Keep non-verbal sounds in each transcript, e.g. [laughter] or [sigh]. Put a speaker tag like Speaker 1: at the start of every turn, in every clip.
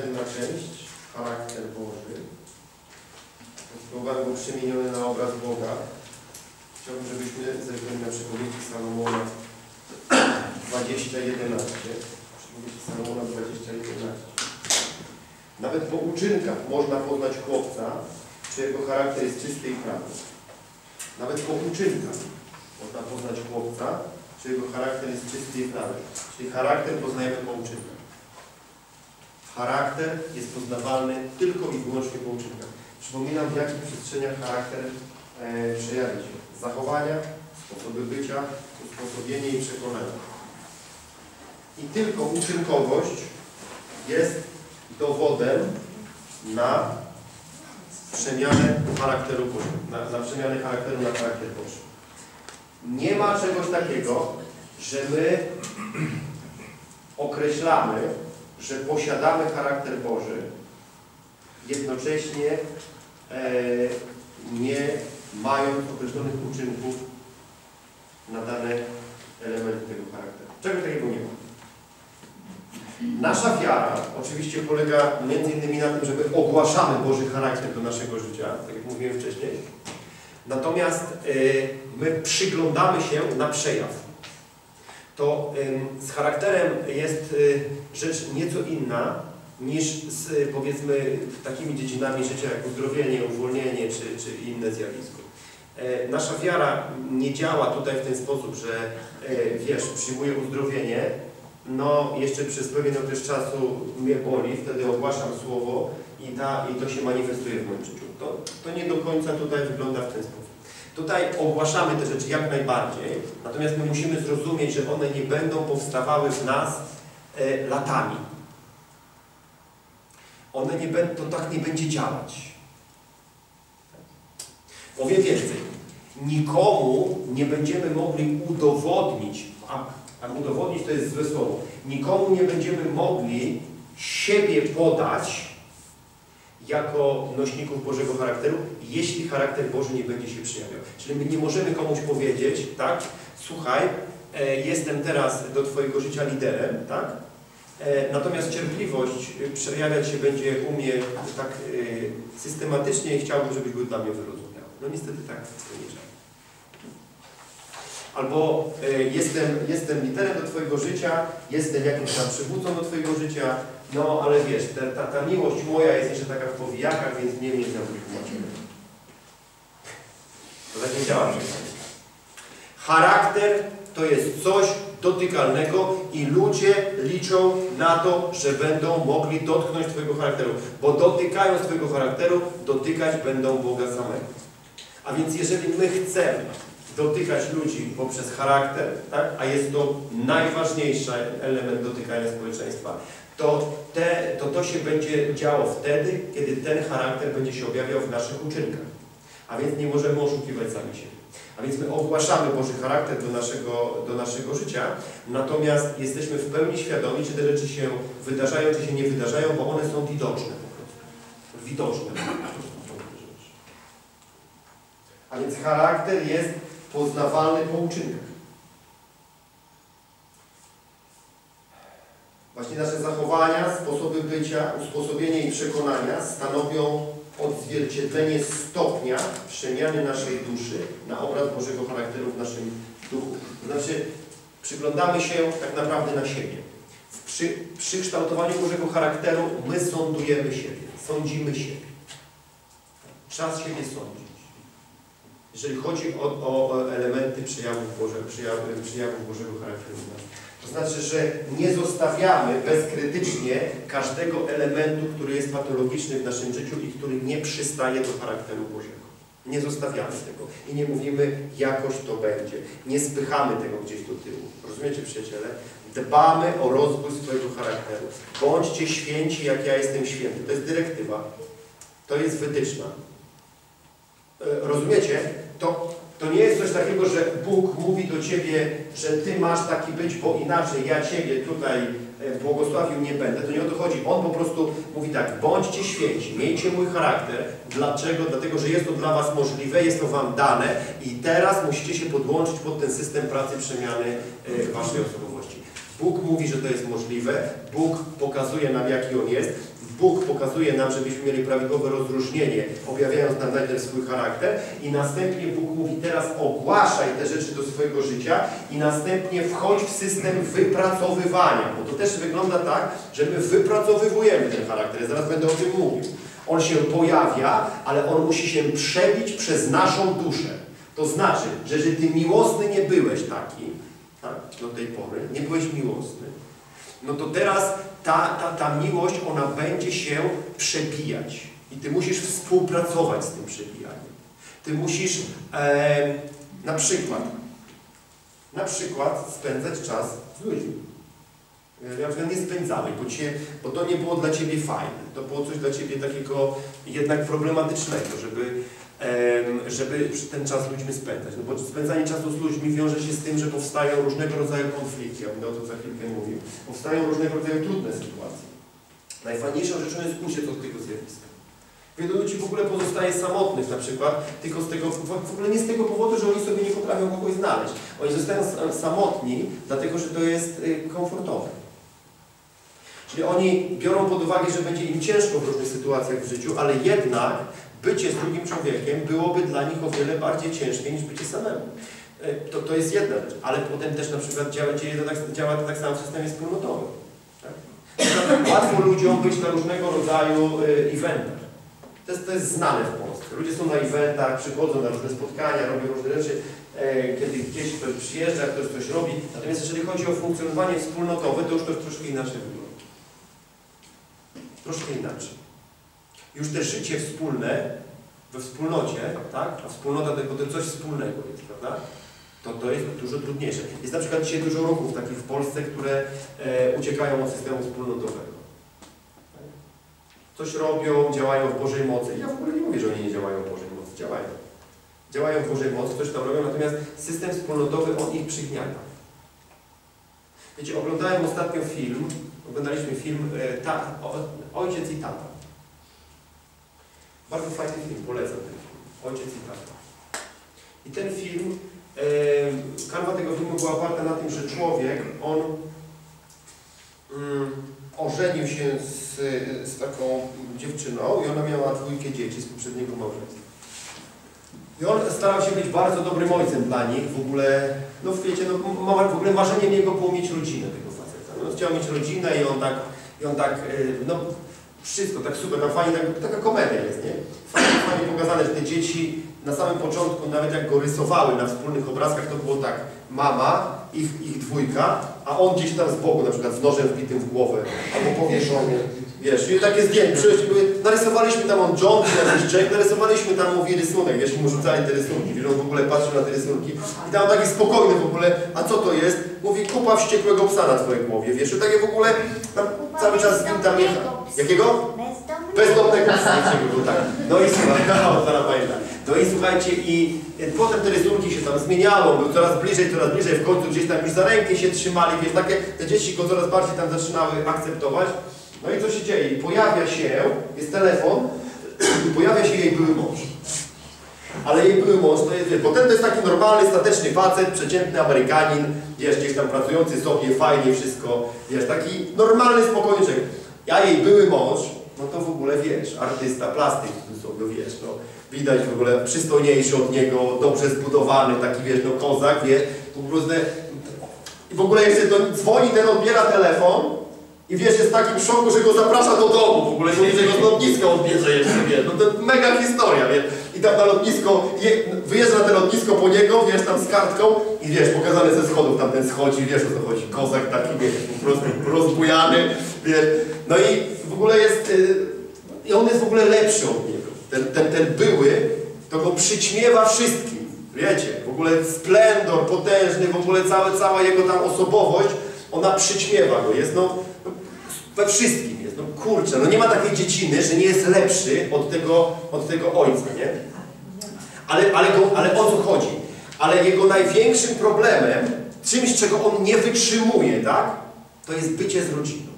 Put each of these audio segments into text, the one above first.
Speaker 1: następna część, charakter Boży. Słowa był przemieniony na obraz Boga. Chciałbym, żebyśmy zerknęli na przypowieści Salomona 20:11. Przypowieści Salomona 20:11. Nawet po uczynkach można poznać chłopca, czy jego charakter jest czysty i prawy. Nawet po uczynkach można poznać chłopca, czy jego charakter jest czysty i prawy. Czyli charakter poznajemy po uczynkach. Charakter jest poznawalny tylko i wyłącznie po uczynkach. Przypominam, w jakich przestrzeniach charakter e, przejawia się. Zachowania, sposoby bycia, usposobienie i przekonanie. I tylko uczynkowość jest dowodem na przemianę charakteru na, na przemianę charakteru na charakter Boży. Nie ma czegoś takiego, że my określamy, że posiadamy charakter Boży, jednocześnie e, nie mając określonych uczynków na dane elementy tego charakteru. Czego takiego nie ma? Nasza wiara oczywiście polega między innymi na tym, że my ogłaszamy Boży charakter do naszego życia, tak jak mówiłem wcześniej. Natomiast y, my przyglądamy się na przejaw. To y, z charakterem jest y, rzecz nieco inna niż z powiedzmy takimi dziedzinami życia jak uzdrowienie, uwolnienie czy, czy inne zjawisko. E, nasza wiara nie działa tutaj w ten sposób, że e, wiesz, przyjmuję uzdrowienie, no jeszcze przez pewien okres czasu mnie boli, wtedy ogłaszam słowo i, ta, i to się manifestuje w moim życiu. To, to nie do końca tutaj wygląda w ten sposób. Tutaj ogłaszamy te rzeczy jak najbardziej, natomiast my musimy zrozumieć, że one nie będą powstawały w nas e, latami. One nie będą, to tak nie będzie działać. Powiem więcej. Nikomu nie będziemy mogli udowodnić, a, a udowodnić to jest złe słowo, nikomu nie będziemy mogli siebie podać jako nośników Bożego charakteru, jeśli charakter Boży nie będzie się przejawiał. Czyli my nie możemy komuś powiedzieć, tak, słuchaj, e, jestem teraz do Twojego życia liderem, tak, e, natomiast cierpliwość e, przejawiać się będzie u mnie tak e, systematycznie i chciałbym, żebyś był dla mnie wyrozumiały. No niestety tak nie działa. Albo e, jestem, jestem liderem do Twojego życia, jestem jakimś tam przywódcą do Twojego życia, no ale wiesz, ta, ta, miłość moja jest jeszcze taka w powijakach, więc nie znam wytłumaczymy. To tak nie działa. Charakter to jest coś dotykalnego i ludzie liczą na to, że będą mogli dotknąć Twojego charakteru. Bo dotykając Twojego charakteru, dotykać będą Boga samego. A więc jeżeli my chcemy dotykać ludzi poprzez charakter, tak? a jest to najważniejszy element dotykania społeczeństwa, to, te, to to się będzie działo wtedy, kiedy ten charakter będzie się objawiał w naszych uczynkach. A więc nie możemy oszukiwać sami siebie. A więc my ogłaszamy Boży charakter do naszego, do naszego życia, natomiast jesteśmy w pełni świadomi, czy te rzeczy się wydarzają, czy się nie wydarzają, bo one są widoczne. Widoczne. A więc charakter jest poznawalny po uczynkach. Właśnie nasze zachowania, sposoby bycia, usposobienie i przekonania stanowią odzwierciedlenie stopnia przemiany naszej duszy na obraz Bożego charakteru w naszym duchu. To znaczy, przyglądamy się tak naprawdę na siebie. Przy, przy kształtowaniu Bożego charakteru my sądujemy siebie, sądzimy siebie. Czas siebie sądzić. Jeżeli chodzi o, o elementy przejawów, Boże, przejawów Bożego charakteru w nas. To znaczy, że nie zostawiamy bezkrytycznie każdego elementu, który jest patologiczny w naszym życiu i który nie przystaje do charakteru Bożego. Nie zostawiamy tego i nie mówimy, jakoś to będzie. Nie spychamy tego gdzieś do tyłu. Rozumiecie, przyjaciele? Dbamy o rozwój swojego charakteru. Bądźcie święci, jak ja jestem święty. To jest dyrektywa. To jest wytyczna. Rozumiecie? To, to nie jest coś takiego, że Bóg mówi do Ciebie, że Ty masz taki być, bo inaczej ja Ciebie tutaj błogosławił nie będę. To nie o to chodzi. On po prostu mówi tak, bądźcie święci, miejcie mój charakter. Dlaczego? Dlatego, że jest to dla Was możliwe, jest to Wam dane i teraz musicie się podłączyć pod ten system pracy przemiany Waszej osobowości. Bóg mówi, że to jest możliwe, Bóg pokazuje nam, jaki On jest, Bóg pokazuje nam, żebyśmy mieli prawidłowe rozróżnienie, objawiając nam najpierw swój charakter i następnie Bóg mówi teraz ogłaszaj te rzeczy do swojego życia i następnie wchodź w system wypracowywania, bo to też wygląda tak, że my wypracowywujemy ten charakter, zaraz będę o tym mówił. On się pojawia, ale on musi się przebić przez naszą duszę. To znaczy, że jeżeli ty miłosny nie byłeś taki, tak, do tej pory, nie byłeś miłosny, no to teraz ta, ta, ta miłość, ona będzie się przebijać. I ty musisz współpracować z tym przebijaniem. Ty musisz e, na przykład, na przykład spędzać czas z ludźmi. Ja na nie spędzałeś, bo, cię, bo to nie było dla Ciebie fajne. To było coś dla Ciebie takiego jednak problematycznego, żeby, żeby ten czas ludźmi spędzać. No bo spędzanie czasu z ludźmi wiąże się z tym, że powstają różnego rodzaju konflikty. Ja będę o tym za chwilkę mówił. Powstają różnego rodzaju trudne sytuacje. Najfajniejszą rzeczą jest uciec od tego zjawiska. Wielu ludzi w ogóle pozostaje samotnych na przykład, tylko z tego, w ogóle nie z tego powodu, że oni sobie nie potrafią kogoś znaleźć. Oni zostają samotni, dlatego że to jest y, komfortowe. Czyli oni biorą pod uwagę, że będzie im ciężko w różnych sytuacjach w życiu, ale jednak bycie z drugim człowiekiem byłoby dla nich o wiele bardziej ciężkie niż bycie samemu. E, to, to jest jedna rzecz, ale potem też na przykład działa, to tak, działa to tak samo w systemie wspólnotowym. Tak? Łatwo ludziom być na różnego rodzaju y, eventach. To jest, to jest znane w Polsce. Ludzie są na eventach, przychodzą na różne spotkania, robią różne rzeczy, e, kiedy gdzieś ktoś przyjeżdża, ktoś coś robi. Natomiast jeżeli chodzi o funkcjonowanie wspólnotowe, to już to troszkę inaczej wygląda troszkę inaczej. Już te życie wspólne, we wspólnocie, tak? a wspólnota to, to coś wspólnego jest, prawda? To, to jest dużo trudniejsze. Jest na przykład dzisiaj dużo ruchów takich w Polsce, które e, uciekają od systemu wspólnotowego. Coś robią, działają w Bożej mocy. Ja w ogóle nie mówię, że oni nie działają w Bożej mocy. Działają. Działają w Bożej mocy, coś tam robią, natomiast system wspólnotowy, on ich przygniata. Wiecie, oglądałem ostatnio film, oglądaliśmy film e, ta, o, Ojciec i Tata. Bardzo fajny film, polecam ten film. Ojciec i Tata. I ten film, e, karma tego filmu była oparta na tym, że człowiek, on mm, ożenił się z, z taką dziewczyną i ona miała dwójkę dzieci z poprzedniego małżeństwa. I on starał się być bardzo dobrym ojcem dla nich, w ogóle, no wiecie, no, w ogóle marzeniem jego było mieć rodzinę tego faceta. No, chciał mieć rodzinę i on tak, i on tak, y, no wszystko tak super, tak fajnie, tak, taka komedia jest, nie? Fajnie, fajnie pokazane, że te dzieci na samym początku, nawet jak go rysowały na wspólnych obrazkach, to było tak, mama, ich, ich dwójka, a on gdzieś tam z boku, na przykład z nożem wbitym w głowę, albo powieszony, wiesz, i takie zdjęcie, przyszły, narysowaliśmy tam on John, jakiś Jack, narysowaliśmy tam, mówi, rysunek, wiesz, mu rzucali te rysunki, wiesz, on w ogóle patrzył na te rysunki i tam taki spokojny w ogóle, a co to jest? Mówi, kupa wściekłego psa na twojej głowie, wiesz, i takie w ogóle, tam cały czas z nim tam jecha. Jakiego?
Speaker 2: Bezdomnego psa,
Speaker 1: tak. No i słuchaj, [laughs] no i słuchajcie, i potem te rysunki się tam zmieniało, był coraz bliżej, coraz bliżej, w końcu gdzieś tam już za rękę się trzymali, wiesz, takie, te dzieci go coraz bardziej tam zaczynały akceptować. No i co się dzieje? Pojawia się, jest telefon, [clears throat] pojawia się jej były mąż. Ale jej były mąż to jest, wiesz, potem to jest taki normalny, stateczny facet, przeciętny Amerykanin, wiesz, gdzieś tam pracujący sobie, fajnie wszystko, wiesz, taki normalny, spokojny człowiek. Ja jej były mąż, no to w ogóle wiesz, artysta, plastyk, sobie wiesz, no widać w ogóle przystojniejszy od niego, dobrze zbudowany, taki wiesz, no kozak, wiesz, po prostu i w ogóle jeszcze to dzwoni, ten odbiera telefon i wiesz, jest w takim szoku, że go zaprasza do domu, w ogóle mówi, że go z lotniska odbierze jeszcze, wiesz, no to mega historia, wiesz, i tam na lotnisko, je, wyjeżdża na to lotnisko po niego, wiesz, tam z kartką i wiesz, pokazane ze schodów, tam ten schodzi, wiesz o co chodzi, kozak taki, wiesz, po prostu rozbujany, wiesz, no i w ogóle jest, y, i on jest w ogóle lepszy od niego. Ten, ten, ten były, to go przyćmiewa wszystkim. Wiecie, w ogóle splendor potężny, w ogóle całe, cała jego tam osobowość, ona przyćmiewa go. Jest no we wszystkim jest. No kurczę, no nie ma takiej dzieciny, że nie jest lepszy od tego, od tego ojca, nie? Ale, ale, go, ale o co chodzi? Ale jego największym problemem, czymś, czego on nie wytrzymuje, tak? To jest bycie z rodziną.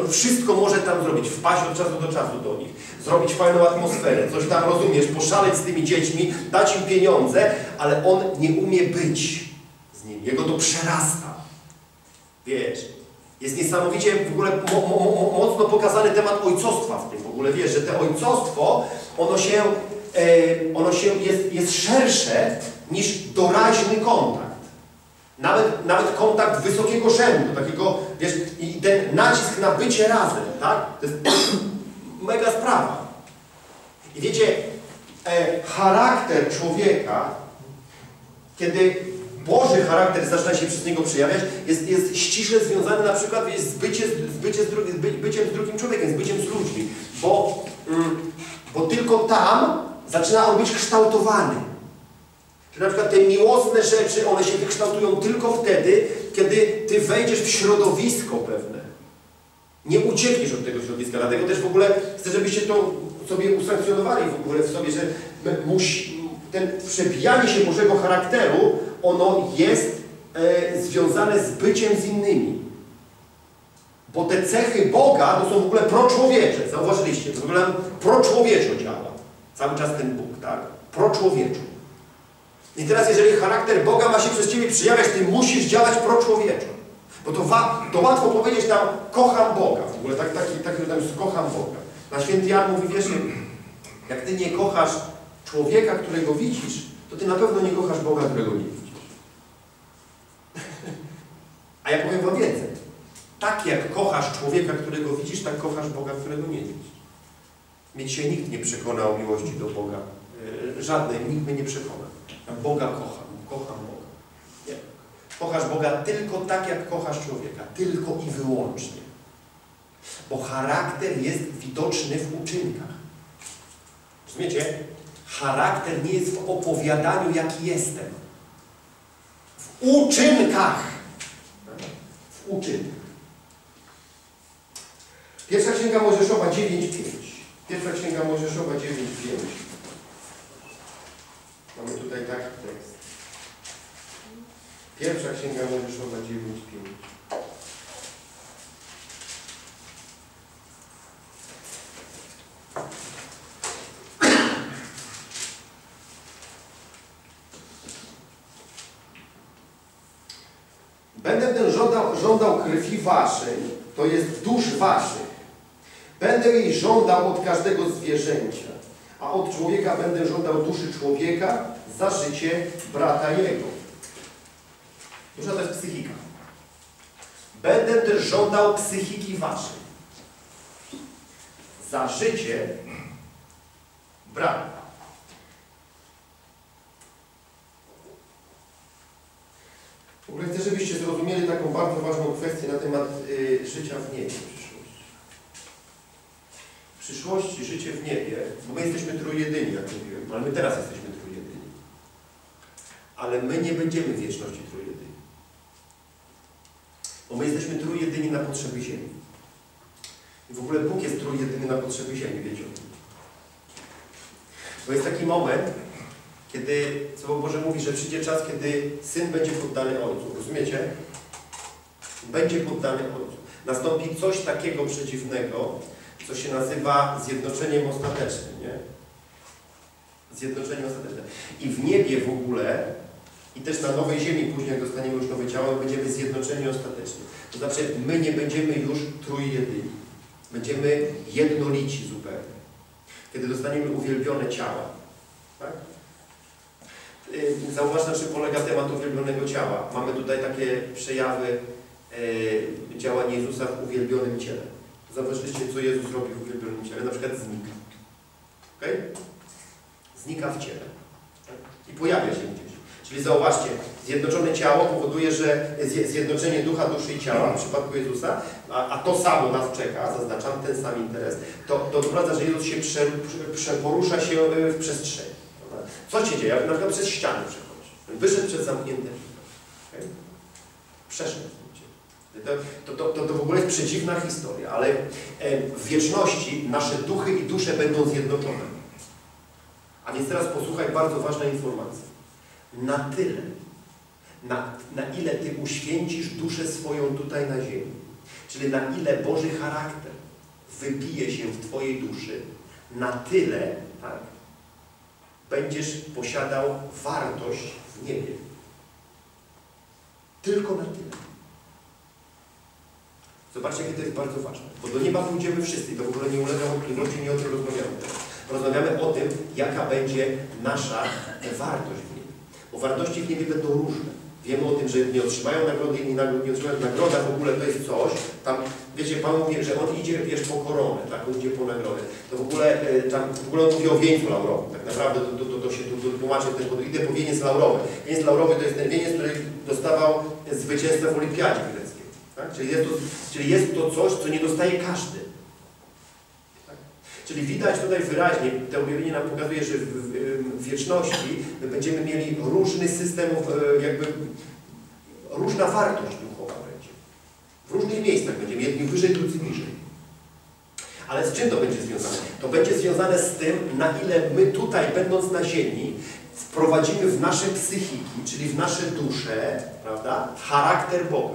Speaker 1: On wszystko może tam zrobić, wpaść od czasu do czasu do nich, zrobić fajną atmosferę, coś tam rozumiesz, poszaleć z tymi dziećmi, dać im pieniądze, ale on nie umie być z nimi. Jego to przerasta. Wiesz, Jest niesamowicie w ogóle mo, mo, mo, mocno pokazany temat ojcostwa w tym w ogóle. Wiesz, że to ojcostwo, ono się, e, ono się jest, jest szersze niż doraźny kontakt. Nawet, nawet kontakt wysokiego rzędu, takiego, wiesz, i ten nacisk na bycie razem, tak? To jest [clears throat] mega sprawa. I wiecie, e, charakter człowieka, kiedy Boży charakter zaczyna się przez niego przejawiać, jest, jest ściśle związany na przykład wiesz, z, bycie, z, bycie z, dru, z by, byciem z drugim człowiekiem, z byciem z ludźmi. Bo, mm, bo tylko tam zaczyna on być kształtowany. Że na przykład te miłosne rzeczy, one się wykształtują tylko wtedy, kiedy Ty wejdziesz w środowisko pewne. Nie uciekniesz od tego środowiska. Dlatego też w ogóle chcę, żebyście to sobie usankcjonowali w ogóle w sobie, że musi, ten przebijanie się Bożego charakteru, ono jest e, związane z byciem z innymi. Bo te cechy Boga to są w ogóle proczłowiecze. Zauważyliście? To w ogóle proczłowieczo działa. Cały czas ten Bóg, tak? Proczłowieczo. I teraz, jeżeli charakter Boga ma się przez Ciebie przyjawiać, Ty musisz działać proczłowieczo. Bo to, to łatwo powiedzieć tam, kocham Boga. W ogóle tak, taki, taki tam jest, kocham Boga. Na święty Jan mówi, wiesz, jak Ty nie kochasz człowieka, którego widzisz, to Ty na pewno nie kochasz Boga, którego nie widzisz. A ja powiem Wam więcej. Tak jak kochasz człowieka, którego widzisz, tak kochasz Boga, którego nie widzisz. Mnie dzisiaj nikt nie przekona o miłości do Boga. Żadnej, nikt mnie nie przekona. Ja Boga kocham, kocham Boga. Nie. Kochasz Boga tylko tak, jak kochasz człowieka. Tylko i wyłącznie. Bo charakter jest widoczny w uczynkach. Rozumiecie? Charakter nie jest w opowiadaniu, jaki jestem. Uczynkach. W uczynkach. Pierwsza Księga Mojżeszowa 9.5. Pierwsza Księga Mojżeszowa 9.5. Mamy tutaj taki tekst. Pierwsza Księga Mojżeszowa 9.5. Będę ten żądał, krwi waszej, to jest dusz waszych. Będę jej żądał od każdego zwierzęcia, a od człowieka będę żądał duszy człowieka za życie brata jego. Dusza to jest psychika. Będę też żądał psychiki waszej za życie brata. W ogóle chcę, żebyście zrozumieli taką bardzo ważną kwestię na temat y, życia w niebie przyszłości. W przyszłości życie w niebie, bo my jesteśmy trójjedyni, jak mówiłem, ale my teraz jesteśmy trójjedyni. Ale my nie będziemy w wieczności trójjedyni. Bo my jesteśmy trójjedyni na potrzeby ziemi. I w ogóle Bóg jest trójjedyny na potrzeby ziemi, wiecie o tym. Bo jest taki moment, kiedy Słowo Boże mówi, że przyjdzie czas, kiedy Syn będzie poddany Ojcu. Rozumiecie? Będzie poddany Ojcu. Nastąpi coś takiego przedziwnego, co się nazywa zjednoczeniem ostatecznym, nie? Zjednoczenie ostateczne. I w niebie w ogóle, i też na nowej ziemi, później jak dostaniemy już nowe ciało, będziemy zjednoczeni ostatecznie. To znaczy, my nie będziemy już trójjedyni. Będziemy jednolici zupełnie. Kiedy dostaniemy uwielbione ciała. Tak? Zauważ, na czym polega temat uwielbionego ciała. Mamy tutaj takie przejawy e, działań Jezusa w uwielbionym ciele. Zauważyliście, co Jezus robi w uwielbionym ciele? Na przykład znika. ok? Znika w ciele. I pojawia się gdzieś. Czyli zauważcie, zjednoczone ciało powoduje, że zjednoczenie ducha, duszy i ciała w przypadku Jezusa, a, a to samo nas czeka, zaznaczam ten sam interes, to, to sprawdza, że Jezus się prze, prze, porusza się w przestrzeni. Co się dzieje? Na przykład przez ściany przechodzi. Wyszedł przez zamknięte drzwi. Okay? Przeszedł. To, to, to, to w ogóle jest przedziwna historia, ale w wieczności nasze duchy i dusze będą zjednoczone. A więc teraz posłuchaj bardzo ważnej informacji. Na tyle, na, na ile Ty uświęcisz duszę swoją tutaj na ziemi, czyli na ile Boży charakter wybije się w Twojej duszy, na tyle, tak, będziesz posiadał wartość w niebie. Tylko na tyle. Zobaczcie, jakie to jest bardzo ważne. Bo do nieba pójdziemy wszyscy to w ogóle nie ulega wątpliwości, nie o tym rozmawiamy. Rozmawiamy o tym, jaka będzie nasza wartość w niebie. Bo wartości w niebie będą różne. Wiemy o tym, że nie otrzymają nagrody, inni nie otrzymają. Nagroda w ogóle to jest coś, tam, wiecie, Pan mówi, że on idzie, wiesz, po koronę, tak, on idzie po nagrodę. To w ogóle, e, tam, w ogóle on mówi o wieńcu laurowym, tak naprawdę to, to, to, to się tu, tłumaczy też, bo idę po wieniec laurowy. Wieniec laurowy to jest ten wieniec, który dostawał zwycięzcę w olimpiadzie greckiej. Tak? Czyli, jest to, czyli jest to coś, co nie dostaje każdy. Tak? Czyli widać tutaj wyraźnie, to objawienie nam pokazuje, że w, wieczności my będziemy mieli różny system, e, jakby różna wartość. W różnych miejscach będziemy jedni wyżej, drudzy niżej. Ale z czym to będzie związane? To będzie związane z tym, na ile my tutaj, będąc na ziemi, wprowadzimy w nasze psychiki, czyli w nasze dusze, prawda, charakter Boga.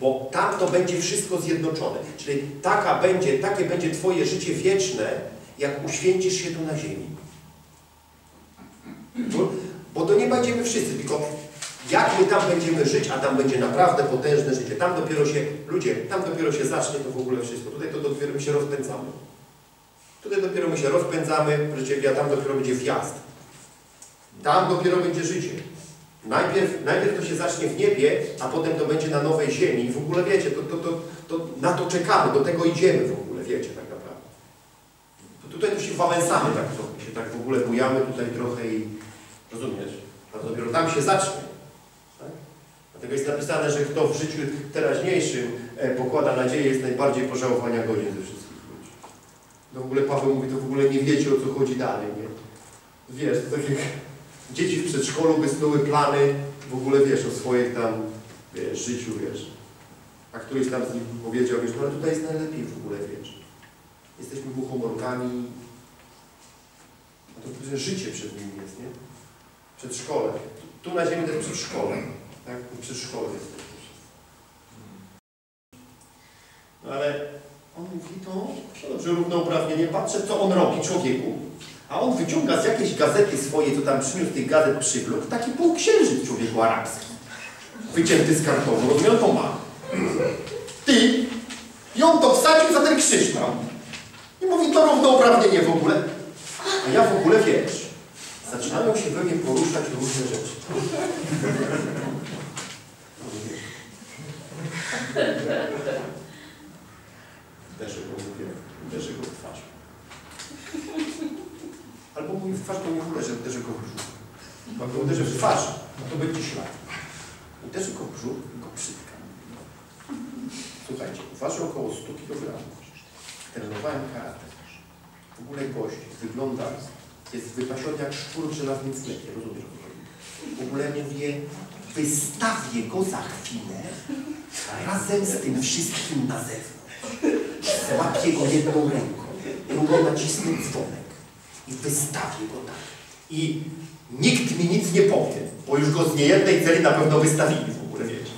Speaker 1: Bo tam to będzie wszystko zjednoczone. Czyli taka będzie, takie będzie Twoje życie wieczne, jak uświęcisz się tu na ziemi. Bo, do nieba będziemy wszyscy, tylko jak my tam będziemy żyć, a tam będzie naprawdę potężne życie. Tam dopiero się, ludzie, tam dopiero się zacznie to w ogóle wszystko. Tutaj to dopiero my się rozpędzamy. Tutaj dopiero my się rozpędzamy, a tam dopiero będzie wjazd. Tam dopiero będzie życie. Najpierw, najpierw to się zacznie w niebie, a potem to będzie na nowej ziemi. W ogóle wiecie, to, to, to, to na to czekamy, do tego idziemy w ogóle, wiecie tak naprawdę. Tutaj to się wałęsamy tak trochę, się tak w ogóle bujamy tutaj trochę i rozumiesz? A dopiero tam się zacznie. Dlatego jest napisane, że kto w życiu teraźniejszym e, pokłada nadzieję, jest najbardziej pożałowania godzin ze wszystkich ludzi. No w ogóle Paweł mówi, to w ogóle nie wiecie o co chodzi dalej, nie? Wiesz, to tak jak dzieci w przedszkolu by snuły plany, w ogóle wiesz, o swoim tam wiesz, życiu, wiesz. A któryś tam z nich powiedział, wiesz, no ale tutaj jest najlepiej w ogóle, wiesz. Jesteśmy buchomorkami. No to życie przed nim jest, nie? Przedszkole. Tu, tu na ziemi jest przedszkole. Tak? Przedszkole jest. No ale on mówi to, no dobrze, równouprawnienie. Patrzę, co on robi człowieku. A on wyciąga z jakiejś gazety swojej, co tam przyniósł tych gazet przywlókł, taki półksiężyc człowieku arabski. Wycięty z kartonu, rozumiem, to ma. Ty! I on to wsadził za ten krzyż tam. I mówi, to równouprawnienie w ogóle. A ja w ogóle, wiesz, zaczynają się we mnie poruszać różne rzeczy. Uderzę go, mówię, uderzę go w twarz. Albo mówi w twarz, to nie uderzę, uderzę go w brzuch. Jak go uderzę w twarz, no to będzie ślad. Uderzę go w brzuch i go przytkam. Słuchajcie, waży około 100 kg. Trenowałem karate. W ogóle gość wygląda, jest wypasiony jak szczur w żelaznym sklepie, rozumiesz o co chodzi? W ogóle mówię, wystawię go za chwilę razem z tym wszystkim na zewnątrz. Złapię go jedną ręką, drugą nacisnę dzwonek i wystawię go tak. I nikt mi nic nie powie, bo już go z niejednej celi na pewno wystawili w ogóle, wiecie.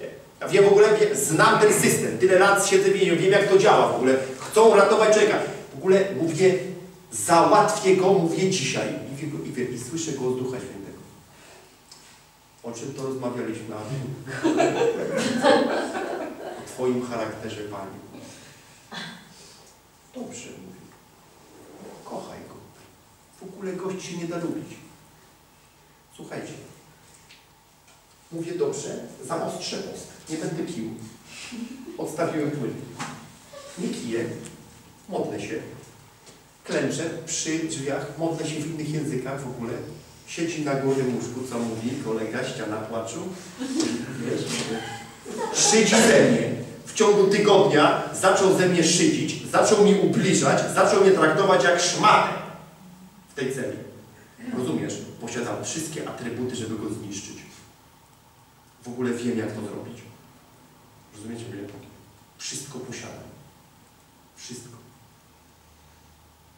Speaker 1: Nie. Ja wiem w ogóle, znam ten system, tyle lat siedzę w wiem jak to działa w ogóle. Chcą ratować człowieka. W ogóle mówię, załatwię go, mówię dzisiaj. I, i, wie, i słyszę go od Ducha Świętego. O czym to rozmawialiśmy? O Twoim charakterze, Panie. Dobrze, mówi. Kochaj go. W ogóle gość się nie da lubić. Słuchajcie. Mówię dobrze, zaostrzę post. Nie będę pił. Odstawiłem płyn. Nie kiję. Modlę się. Klęczę przy drzwiach. Modlę się w innych językach w ogóle. Siedzi na górnym łóżku, co mówi kolega, ściana płaczu. Szydzi ze mnie. W ciągu tygodnia zaczął ze mnie szydzić, zaczął mi ubliżać, zaczął mnie traktować jak szmatę w tej celi. Rozumiesz? Posiadam wszystkie atrybuty, żeby go zniszczyć. W ogóle wiem, jak to zrobić. Rozumiecie mnie? Wszystko posiadam. Wszystko.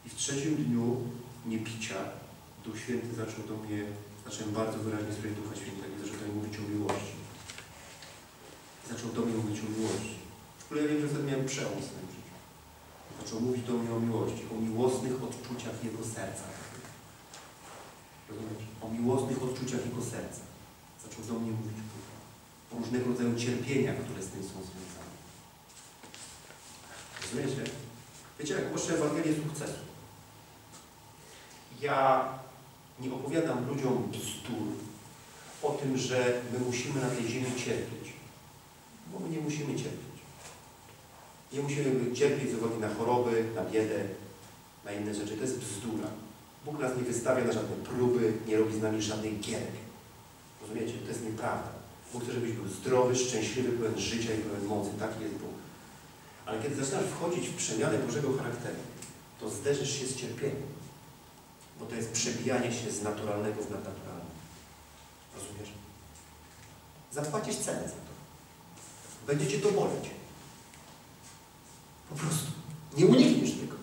Speaker 1: I w trzecim dniu niepicia Duch Święty zaczął do mnie, zacząłem bardzo wyraźnie swojego Ducha Świętego, zaczął do mnie mówić o miłości. Zaczął do mnie mówić o miłości. W ogóle ja wiem, że wtedy miałem przełom w swoim życiu. Zaczął mówić do mnie o miłości, o miłosnych odczuciach Jego serca. Rozumiesz? O miłosnych odczuciach Jego serca. Zaczął do mnie mówić o różnego rodzaju cierpieniach, które z tym są związane. Rozumiecie? Wiecie, jak głoszę Ewangelię sukcesu. Ja nie opowiadam ludziom bzdur o tym, że my musimy na tej ziemi cierpieć. Bo my nie musimy cierpieć. Nie musimy cierpieć z uwagi na choroby, na biedę, na inne rzeczy. To jest bzdura. Bóg nas nie wystawia na żadne próby, nie robi z nami żadnych gierek. Rozumiecie? To jest nieprawda. Bóg chce, żebyś był zdrowy, szczęśliwy, pełen życia i pełen mocy. Taki jest Bóg. Ale kiedy zaczynasz wchodzić w przemianę Bożego charakteru, to zderzysz się z cierpieniem. Bo to jest przebijanie się z naturalnego w nadnaturalne. Rozumiesz? Zapłacisz cenę za to. Będzie cię to boleć. Po prostu. Nie unikniesz tego.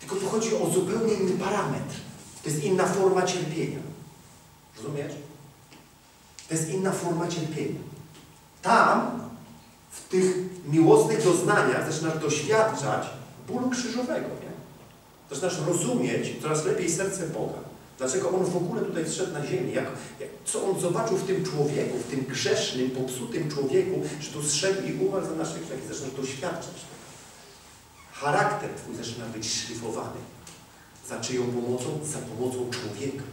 Speaker 1: Tylko tu chodzi o zupełnie inny parametr. To jest inna forma cierpienia. Rozumiesz? To jest inna forma cierpienia. Tam, w tych miłosnych doznaniach, zaczynasz doświadczać bólu krzyżowego? Zaczynasz rozumieć coraz lepiej serce Boga. Dlaczego On w ogóle tutaj zszedł na ziemię? Jak, jak, co On zobaczył w tym człowieku, w tym grzesznym, popsutym człowieku, że tu zszedł i umarł za nasze grzechy. Zaczynasz doświadczać tego. Charakter Twój zaczyna być szlifowany. Za czyją pomocą? Za pomocą człowieka.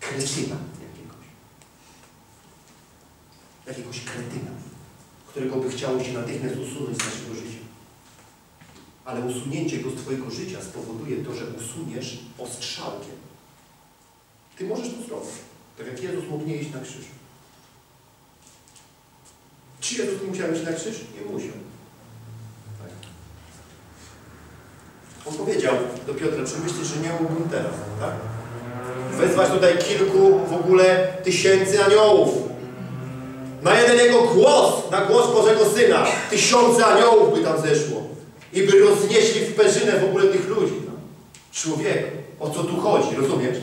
Speaker 1: Kretyna jakiegoś. Jakiegoś kretyna, którego by chciało się natychmiast usunąć z naszego życia. Ale usunięcie go z Twojego życia spowoduje to, że usuniesz ostrzałkiem. Ty możesz to zrobić. Tak jak Jezus mógł nie iść na krzyż. Czy Jezus musiał iść na krzyż? Nie musiał. Tak. On powiedział do Piotra, czy myślisz, że nie mógłbym teraz, tak? Wezwać tutaj kilku w ogóle tysięcy aniołów. Na jeden jego głos, na głos Bożego Syna, tysiące aniołów by tam zeszło. I by roznieśli w perzynę w ogóle tych ludzi. No. Człowieku, o co tu chodzi, rozumiesz?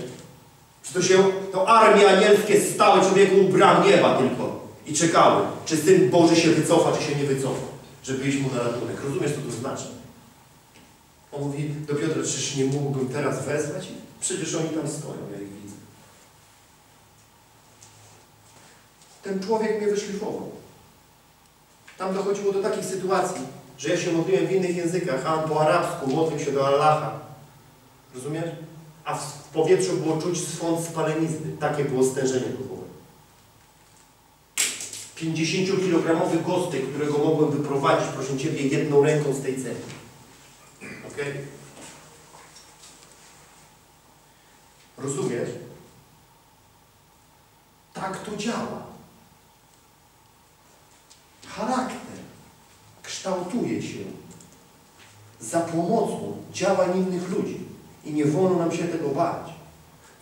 Speaker 1: Czy to się, to armie anielskie stały człowieku u bram nieba tylko i czekały, czy Syn Boży się wycofa, czy się nie wycofa, żeby iść mu na ratunek. Rozumiesz, co to znaczy? On mówi do Piotra, czyż nie mógłbym teraz wezwać? Przecież oni tam stoją, ja ich widzę. Ten człowiek mnie wyszlifował. Tam dochodziło do takich sytuacji, że ja się modliłem w innych językach, a po arabsku modlił się do Allaha. Rozumiesz? A w, powietrzu było czuć swąd spalenizny. Takie było stężenie duchowe. 50-kilogramowy gostek, którego mogłem wyprowadzić, proszę Ciebie, jedną ręką z tej celi. Okay? Rozumiesz? Tak to działa. Charakter kształtuje się za pomocą działań innych ludzi. I nie wolno nam się tego bać.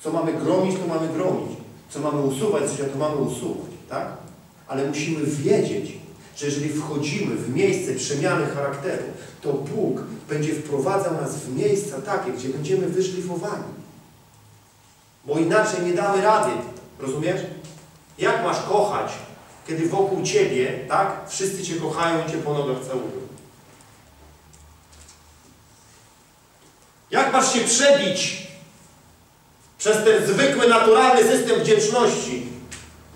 Speaker 1: Co mamy gromić, to mamy gromić. Co mamy usuwać to mamy usuwać. Tak? Ale musimy wiedzieć, że jeżeli wchodzimy w miejsce przemiany charakteru, to Bóg będzie wprowadzał nas w miejsca takie, gdzie będziemy wyszlifowani. Bo inaczej nie damy rady. Rozumiesz? Jak masz kochać, kiedy wokół Ciebie, tak, wszyscy Cię kochają i Cię po nogach całują? Jak masz się przebić przez ten zwykły, naturalny system wdzięczności?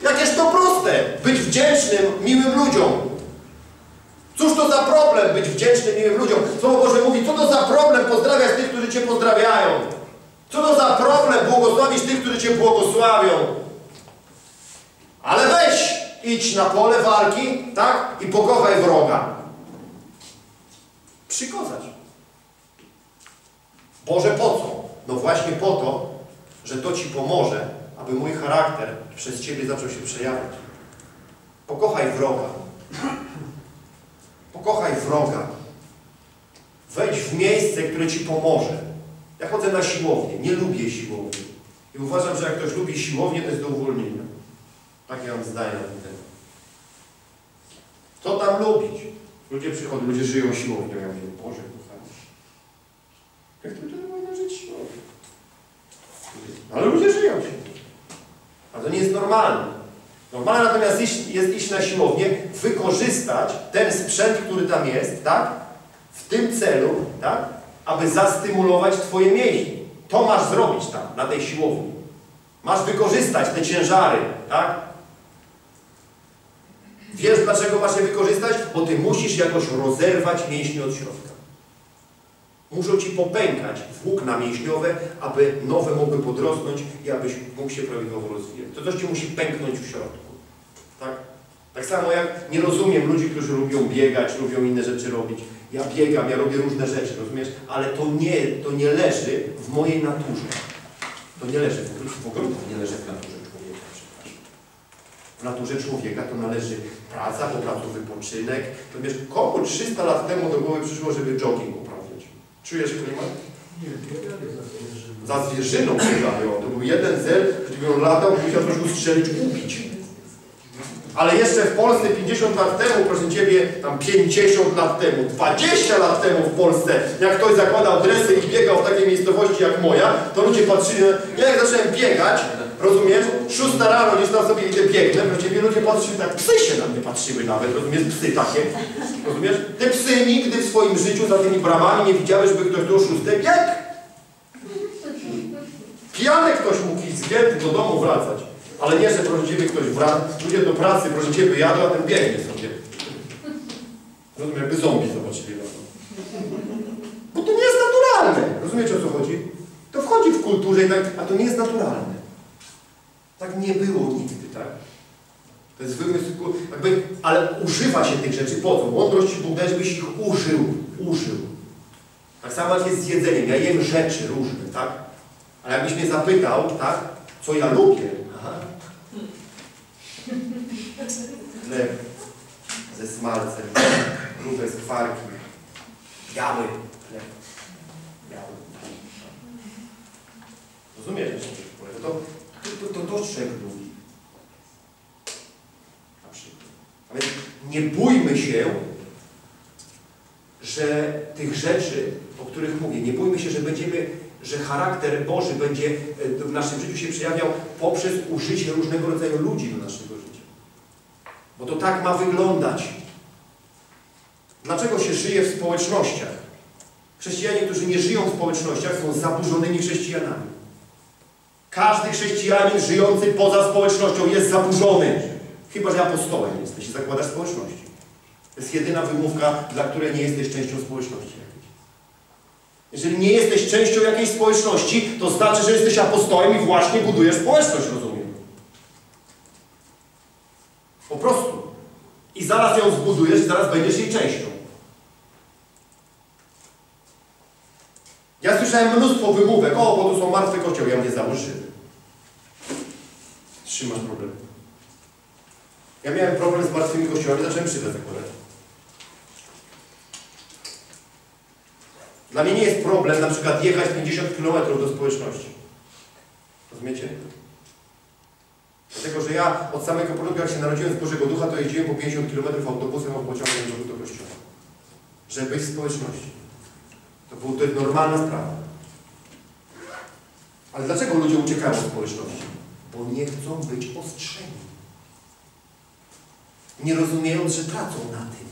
Speaker 1: Jakież to proste, być wdzięcznym, miłym ludziom. Cóż to za problem być wdzięcznym, miłym ludziom? Słowo Boże mówi, co to za problem pozdrawiać tych, którzy Cię pozdrawiają? Co to za problem błogosławić tych, którzy Cię błogosławią? Ale weź, idź na pole walki, tak? I pokochaj wroga. Przykozać. Boże, po co? No właśnie po to, że to Ci pomoże, aby mój charakter przez Ciebie zaczął się przejawiać. Pokochaj wroga. Pokochaj wroga. Wejdź w miejsce, które Ci pomoże. Ja chodzę na siłownię, nie lubię siłowni. I uważam, że jak ktoś lubi siłownię, to jest do uwolnienia. Takie mam zdanie na ten temat. Co tam lubić? Ludzie przychodzą, ludzie żyją siłownią. Ja mówię, Boże, kochany. Jak to ludzie można żyć siłownią? Ale ludzie żyją się. A to nie jest normalne. Normalne natomiast iść, jest iść na siłownię, wykorzystać ten sprzęt, który tam jest, tak? W tym celu, tak? Aby zastymulować Twoje mięśnie. To masz zrobić tam, na tej siłowni. Masz wykorzystać te ciężary, tak? Wiesz, dlaczego masz je wykorzystać? Bo ty musisz jakoś rozerwać mięśnie od środka. Muszą ci popękać włókna mięśniowe, aby nowe mogły podrosnąć i abyś mógł się prawidłowo rozwijać. To coś ci musi pęknąć w środku. Tak? Tak samo jak nie rozumiem ludzi, którzy lubią biegać, lubią inne rzeczy robić. Ja biegam, ja robię różne rzeczy, rozumiesz? Ale to nie, to nie leży w mojej naturze. To nie leży, w ogóle, to nie leży w naturze. W naturze człowieka to należy praca, po pracy wypoczynek. To wiesz, komu 300 lat temu do głowy przyszło, żeby jogging uprawiać? Czujesz klimat?
Speaker 3: Nie, bieganie za zwierzyną. Za
Speaker 1: zwierzyną biegają. To był jeden cel, gdyby on latał, musiał coś ustrzelić, ubić. Ale jeszcze w Polsce 50 lat temu, proszę Ciebie, tam 50 lat temu, 20 lat temu w Polsce, jak ktoś zakładał dresy i biegał w takiej miejscowości jak moja, to ludzie patrzyli, na- ja jak zacząłem biegać, rozumiesz, szósta rano, gdzieś tam sobie idę biegnę, Ciebie, ludzie patrzyli tak, psy się na mnie patrzyły nawet, rozumiesz, psy takie, rozumiesz? Te psy nigdy w swoim życiu za tymi bramami nie widziały, żeby ktoś do szóstej biegł. Pijany ktoś mógł iść do domu wracać. Ale nie, że proszę Ciebie ktoś wraca, ludzie do pracy, proszę Ciebie jadą, a ten biegnie sobie. Rozumiem, jakby zombie zobaczyli na to. Bo to nie jest naturalne. Rozumiecie o co chodzi? To wchodzi w kulturę, i tak, a to nie jest naturalne. Tak nie było nigdy, tak? To jest wymysł, jakby, ale używa się tych rzeczy po co? Mądrość Bóg daje, żebyś ich użył, użył. Tak samo jak jest z jedzeniem. Ja jem rzeczy różne, tak? Ale jakbyś mnie zapytał, tak, co ja lubię, aha. Chleb ze smalcem, grube skwarki, biały chleb, biały. Rozumiesz? To, to, to, to dostrzeg ludzi. Na przykład. A więc nie bójmy się, że tych rzeczy, o których mówię, nie bójmy się, że będziemy, że charakter Boży będzie e, w naszym życiu się przejawiał poprzez użycie różnego rodzaju ludzi do naszego życia. Bo to tak ma wyglądać. Dlaczego się żyje w społecznościach? Chrześcijanie, którzy nie żyją w społecznościach, są zaburzonymi chrześcijanami. Każdy chrześcijanin żyjący poza społecznością jest zaburzony. Chyba, że apostołem jesteś i zakładasz społeczności. To jest jedyna wymówka, dla której nie jesteś częścią społeczności. Jeżeli nie jesteś częścią jakiejś społeczności, to znaczy, że jesteś apostołem i właśnie budujesz społeczność, rozumiem. Po prostu. I zaraz ją zbudujesz, zaraz będziesz jej częścią. Ja słyszałem mnóstwo wymówek, o, bo tu są martwe kościoły, ja mnie założyłem. Trzymasz problem. Ja miałem problem z martwymi kościołami, zacząłem szybę zakładać. Dla mnie nie jest problem na przykład jechać 50 km do społeczności. Rozumiecie? Dlatego, że ja od samego początku, jak się narodziłem z Bożego Ducha, to jeździłem po 50 km autobusem albo pociągiem do, do kościoła. Żeby być w społeczności. To, było, to normalna sprawa. Ale dlaczego ludzie uciekają od społeczności? Bo nie chcą być ostrzeni. Nie rozumiejąc, że tracą na tym.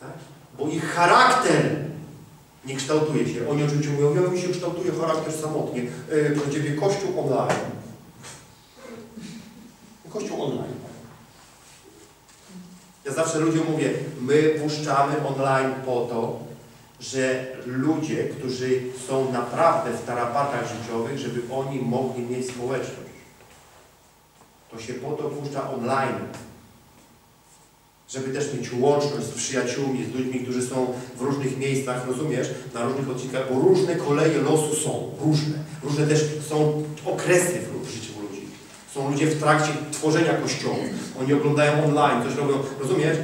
Speaker 1: Tak? Bo ich charakter nie kształtuje się. Oni oczywiście mówią, ja mi się kształtuje charakter samotnie. Yy, Ciebie, Kościół online. Kościół online. Ja zawsze ludziom mówię, my puszczamy online po to, że ludzie, którzy są naprawdę w tarapatach życiowych, żeby oni mogli mieć społeczność. To się po to puszcza online. Żeby też mieć łączność z przyjaciółmi, z ludźmi, którzy są w różnych miejscach, rozumiesz, na różnych odcinkach, bo różne koleje losu są, różne. Różne też są okresy w życiu ludzi. Są ludzie w trakcie tworzenia kościołów. Oni oglądają online, coś robią, rozumiesz?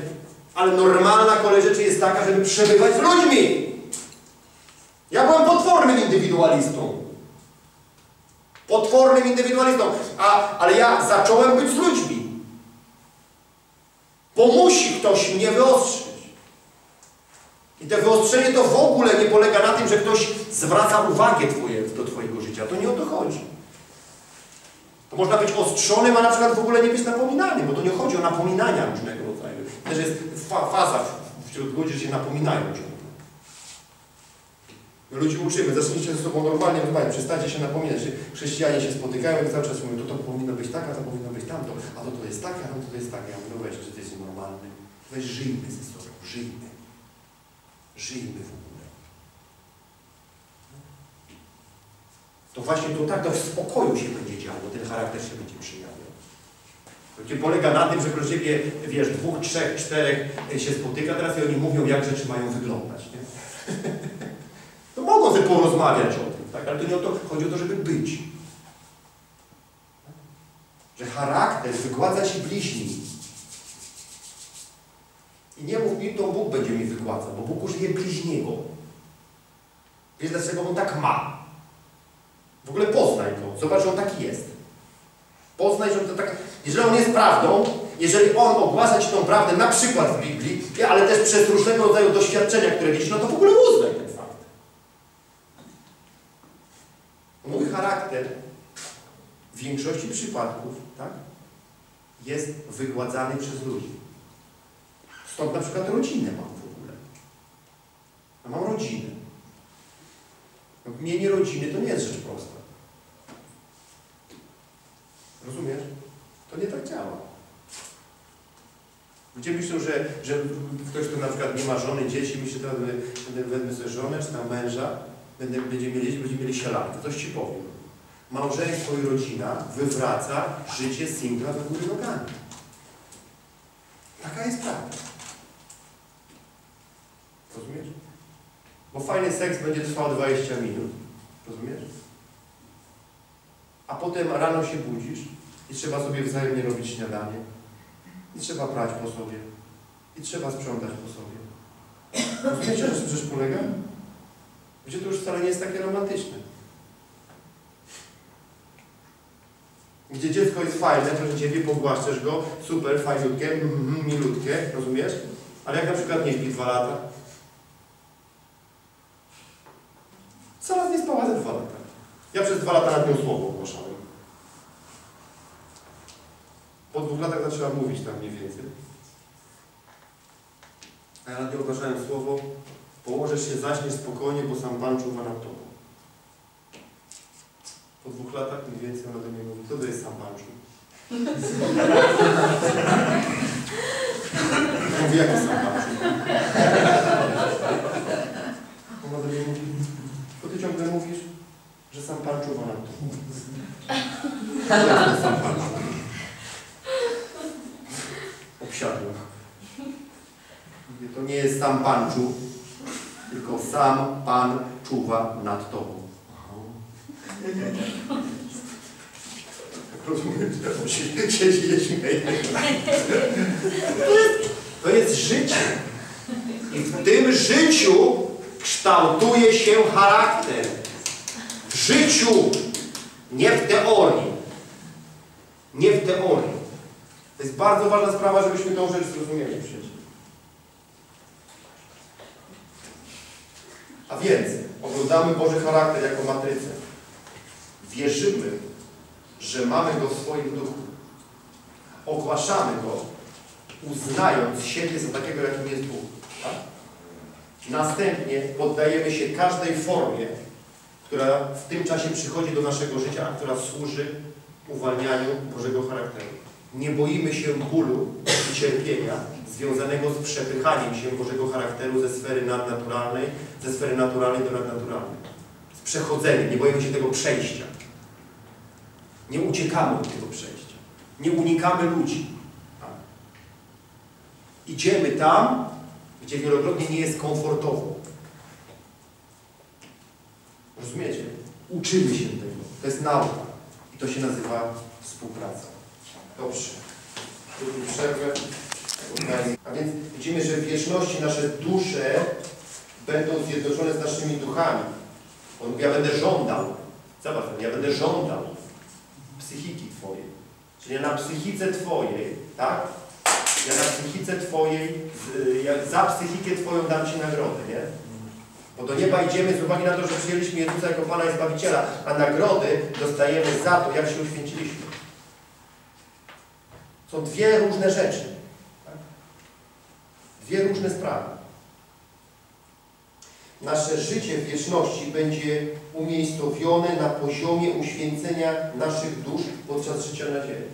Speaker 1: Ale normalna kolej rzeczy jest taka, żeby przebywać z ludźmi. Ja byłem potwornym indywidualistą. Potwornym indywidualistą. A, ale ja zacząłem być z ludźmi. Bo musi ktoś mnie wyostrzyć. I to wyostrzenie to w ogóle nie polega na tym, że ktoś zwraca uwagę twoje, do Twojego życia. To nie o to chodzi. To można być ostrzonym, a na przykład w ogóle nie być napominanym, bo to nie chodzi o napominania różnego rodzaju. Też jest fa faza wśród ludzi, że się napominają ciągle. Ludzi uczymy, zacznijcie ze sobą normalnie rozmawiać, przestańcie się napominać, chrześcijanie się spotykają i cały czas mówią, to to powinno być tak, a to powinno być tamto, a to to jest tak, a to to jest tak. Ja mówię, no weź, że ty jesteś normalny. Weź, żyjmy ze sobą, żyjmy. Żyjmy w ogóle. To właśnie to tak, to w spokoju się będzie działo, ten charakter się będzie przejawiał. To polega na tym, że pro ciebie, wiesz, dwóch, trzech, czterech się spotyka teraz i oni mówią, jak rzeczy mają wyglądać, nie? [laughs] To mogą sobie porozmawiać o tym, tak? Ale to nie o to, chodzi o to, żeby być. Że charakter wygładza ci bliźni. I nie mów mi, to Bóg będzie mi wygładzał, bo Bóg użyje bliźniego. Wiesz, dlaczego On tak ma? W ogóle poznaj go. Zobacz, On taki jest. Poznaj, że On to tak... Jeżeli On jest prawdą, jeżeli On ogłasza Ci tą prawdę, na przykład w Biblii, ale też przez różnego rodzaju doświadczenia, które widzisz, no to w ogóle uznaj ten fakt. Mój charakter w większości przypadków, tak, jest wygładzany przez ludzi. Stąd na przykład rodzinę mam w ogóle. Ja mam rodzinę. Mienie rodziny to nie jest rzecz prosta. Rozumiesz? To nie tak działa. Ludzie myślą, że, że ktoś, kto na przykład nie ma żony, dzieci, myśli, teraz będę, będę, sobie żonę czy tam męża, będę, będzie mieli będziemy mieli sielankę. Coś Ci powiem. Małżeństwo i rodzina wywraca życie singla do góry nogami. Taka jest prawda. Rozumiesz? Bo fajny seks będzie trwał 20 minut. Rozumiesz? A potem rano się budzisz i trzeba sobie wzajemnie robić śniadanie. I trzeba prać po sobie. I trzeba sprzątać po sobie. Rozumiecie, że rzecz polega? Gdzie to już wcale nie jest takie romantyczne. Gdzie dziecko jest fajne, proszę Ciebie, pogłaszczesz go, super, fajniutkie, mm, mm, milutkie, rozumiesz? Ale jak na przykład nie śpi dwa lata? Coraz nie spała ze dwa lata. Ja przez dwa lata nad nią słowo ogłaszałem. Po dwóch latach zaczęła mówić tam mniej więcej. A ja nad nią ogłaszałem słowo, położesz się, zaśniesz spokojnie, bo sam Pan czuwa nad Tobą. Po dwóch latach mniej więcej ona do mnie mówi, kto to jest sam Pan czuł? [laughs] Mówi, jaki sam Pan czuł? Ona do mnie mówi, bo Ty ciągle mówisz, że sam Pan czuwa nad ten sam Pan. Mówię, to nie jest sam Pan czuł, tylko sam Pan czuwa nad Tobą. Że siedzi i śmieje. To jest, to jest życie. I w tym życiu kształtuje się charakter. Życiu, nie w teorii. Nie w teorii. To jest bardzo ważna sprawa, żebyśmy tą rzecz zrozumieli przecież. A więc oglądamy Boży charakter jako matrycę. Wierzymy, że mamy Go w swoim duchu. Ogłaszamy Go, uznając siebie za takiego, jakim jest Bóg. Tak? Następnie poddajemy się każdej formie, która w tym czasie przychodzi do naszego życia, a która służy uwalnianiu Bożego charakteru. Nie boimy się bólu i cierpienia związanego z przepychaniem się Bożego charakteru ze sfery nadnaturalnej, ze sfery naturalnej do nadnaturalnej. Z przechodzeniem, nie boimy się tego przejścia. Nie uciekamy od tego przejścia. Nie unikamy ludzi. Idziemy tam, gdzie wielokrotnie nie jest komfortowo. Rozumiecie? Uczymy się tego. To jest nauka. I to się nazywa współpraca. Dobrze. Krótką przerwę. A więc widzimy, że w wieczności nasze dusze będą zjednoczone z naszymi duchami. On mówi, ja będę żądał. Zobacz, ja będę żądał psychiki Twojej. Czyli na psychice Twojej, tak? Ja na psychice Twojej, ja za psychikę Twoją dam Ci nagrodę, nie? Bo do nieba idziemy z uwagi na to, że przyjęliśmy Jezusa jako Pana i Zbawiciela, a nagrody dostajemy za to, jak się uświęciliśmy. Są dwie różne rzeczy. Tak? Dwie różne sprawy. nasze życie w wieczności będzie umiejscowione na poziomie uświęcenia naszych dusz podczas życia na ziemi.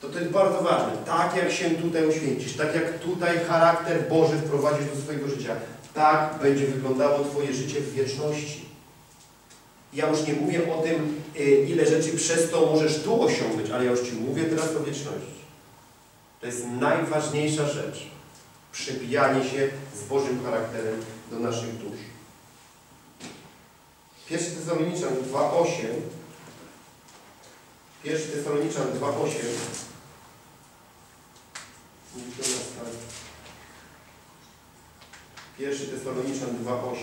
Speaker 1: To to jest bardzo ważne. Tak jak się tutaj uświęcisz, tak jak tutaj charakter Boży wprowadzisz do swojego życia, tak będzie wyglądało Twoje życie w wieczności. Ja już nie mówię o tym, y, ile rzeczy przez to możesz tu osiągnąć, ale ja już Ci mówię teraz o wieczności. To jest najważniejsza rzecz. Przebijanie się z Bożym charakterem do naszych dusz. 1 Tesaloniczan 2,8 1 Tesaloniczan 2,8 Mówi do nas tak. 1 Tesaloniczan 2,8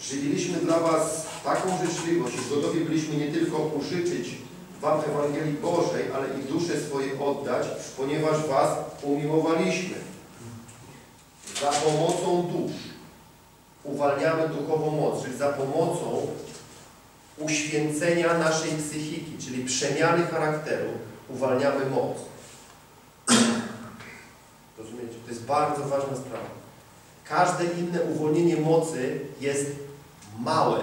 Speaker 1: Żywiliśmy dla Was taką życzliwość, iż gotowi byliśmy nie tylko użyczyć Wam Ewangelii Bożej, ale i dusze swoje oddać, ponieważ Was umiłowaliśmy. Za pomocą dusz uwalniamy duchową moc, czyli za pomocą uświęcenia naszej psychiki, czyli przemiany charakteru, uwalniamy moc. Rozumiecie? To jest bardzo ważna sprawa. Każde inne uwolnienie mocy jest małe,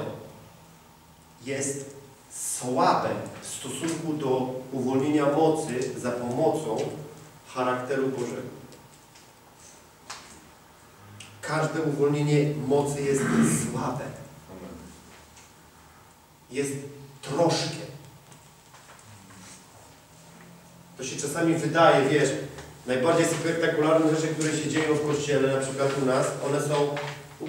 Speaker 1: jest słabe w stosunku do uwolnienia mocy za pomocą charakteru Bożego. Każde uwolnienie mocy jest słabe. Jest troszkę. To się czasami wydaje, wiesz, najbardziej spektakularne rzeczy, które się dzieją w Kościele, na przykład u nas, one są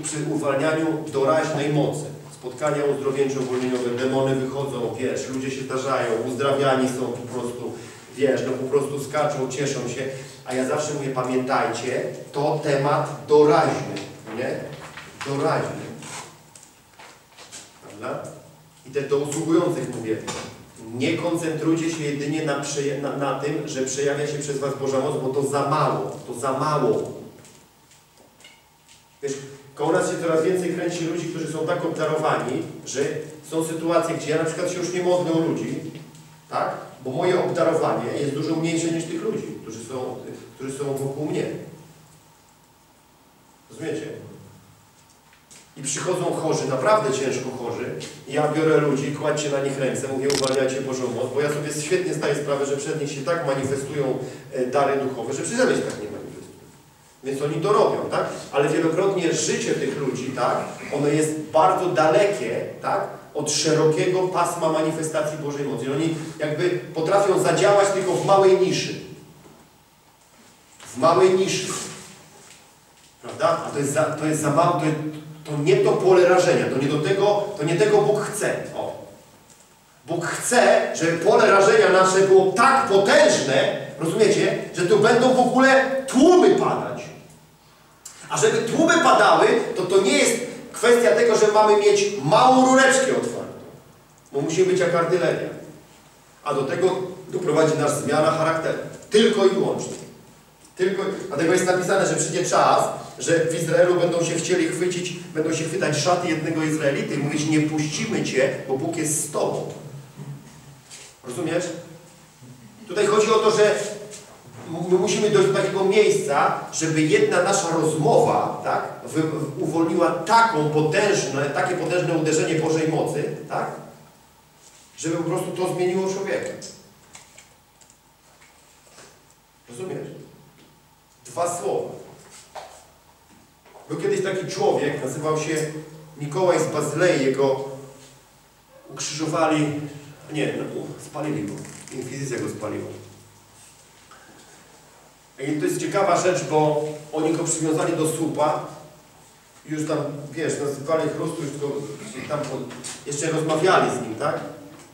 Speaker 1: przy uwalnianiu doraźnej mocy. Spotkania uzdrowieńczo-uwolnieniowe, demony wychodzą, wiesz, ludzie się zdarzają, uzdrawiani są po prostu, wiesz, no po prostu skaczą, cieszą się. A ja zawsze mówię, pamiętajcie, to temat doraźny, nie? Doraźny. Prawda? I też do usługujących mówię, nie koncentrujcie się jedynie na, na, na tym, że przejawia się przez Was Boża moc, bo to za mało, to za mało. Wiesz, koło nas się coraz więcej kręci ludzi, którzy są tak obdarowani, że są sytuacje, gdzie ja na przykład się już nie modlę o ludzi, tak? Bo moje obdarowanie jest dużo mniejsze niż tych ludzi, którzy są, którzy są wokół mnie. Rozumiecie? I przychodzą chorzy, naprawdę ciężko chorzy. Ja biorę ludzi, kładźcie na nich ręce, mówię uwalniajcie Bożą moc, bo ja sobie świetnie zdaję sprawę, że przed nich się tak manifestują e, dary duchowe, że przy się tak nie manifestują. Więc oni to robią, tak? Ale wielokrotnie życie tych ludzi, tak? Ono jest bardzo dalekie, tak? Od szerokiego pasma manifestacji Bożej mocy. Oni jakby potrafią zadziałać tylko w małej niszy. W małej niszy. Prawda? A to jest za, to jest za mało, to, to nie to pole rażenia, to nie do tego, to nie tego Bóg chce. O. Bóg chce, żeby pole rażenia nasze było tak potężne, rozumiecie, że tu będą w ogóle tłumy padać. A żeby tłumy padały, to to nie jest kwestia tego, że mamy mieć małą rureczkę otwartą, bo musi być jak artyleria. A do tego doprowadzi nas zmiana charakteru. Tylko i wyłącznie. Tylko, dlatego jest napisane, że przyjdzie czas, że w Izraelu będą się chcieli chwycić, będą się chwytać szaty jednego Izraelity i mówić, nie puścimy Cię, bo Bóg jest z Tobą. Rozumiesz? Tutaj chodzi o to, że my musimy dojść do takiego miejsca, żeby jedna nasza rozmowa, tak, uwolniła taką potężne, takie potężne uderzenie Bożej mocy, tak, żeby po prostu to zmieniło człowieka. Rozumiesz? Dwa słowa. Był kiedyś taki człowiek, nazywał się Mikołaj z Bazylei, jego ukrzyżowali, nie, no, spalili go, inkwizycja go spaliła. I to jest ciekawa rzecz, bo oni go przywiązali do słupa, już tam, wiesz, nazywali chrustu, już go tam jeszcze rozmawiali z nim, tak?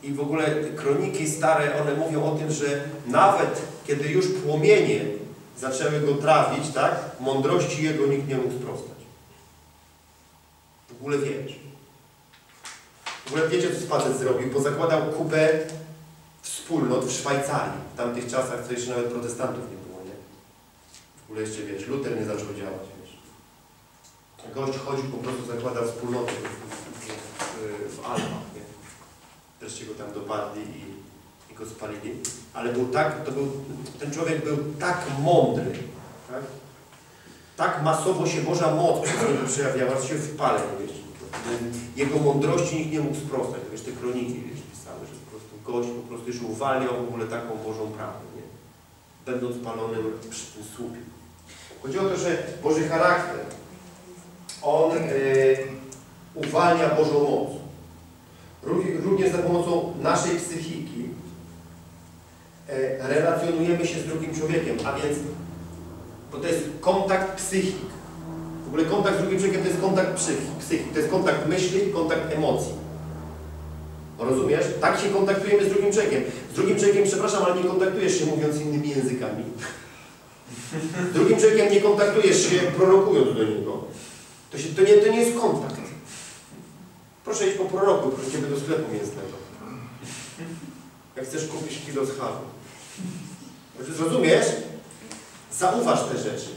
Speaker 1: I w ogóle kroniki stare, one mówią o tym, że nawet kiedy już płomienie zaczęły go trawić, tak? Mądrości jego nikt nie mógł sprostać. W ogóle wiesz. W ogóle wiecie, co facet zrobił? Pozakładał kupę wspólnot w Szwajcarii. W tamtych czasach, co jeszcze nawet protestantów nie było, nie? W ogóle jeszcze, wiesz, Luter nie zaczął działać, wiesz. Gość chodził, po prostu zakładał wspólnoty w, w, w, w Alpach, nie? Wreszcie go tam dopadli i go spalili, ale był tak, to był, ten człowiek był tak mądry, tak? tak masowo się Boża moc przejawiała, że się w pale nie mieści. Jego mądrości nikt nie mógł sprostać. Wiesz, te kroniki wiesz, pisały, że po prostu gość po prostu już uwalniał w ogóle taką Bożą prawdę, nie? będąc palonym przy tym słupie. Chodzi o to, że Boży charakter, On e, uwalnia Bożą moc. Ró- Również za pomocą naszej psychiki relacjonujemy się z drugim człowiekiem, a więc bo to jest kontakt psychik. W ogóle kontakt z drugim człowiekiem to jest kontakt psychik, to jest kontakt myśli, kontakt emocji. Rozumiesz? Tak się kontaktujemy z drugim człowiekiem. Z drugim człowiekiem, przepraszam, ale nie kontaktujesz się mówiąc innymi językami. Z drugim człowiekiem nie kontaktujesz się prorokując do niego. To, się, to, nie, to nie jest kontakt. Proszę iść po proroku, proszę Ciebie do sklepu mięsnego. Jak chcesz kupić kilo schabu. Rozumiesz? Zauważ te rzeczy.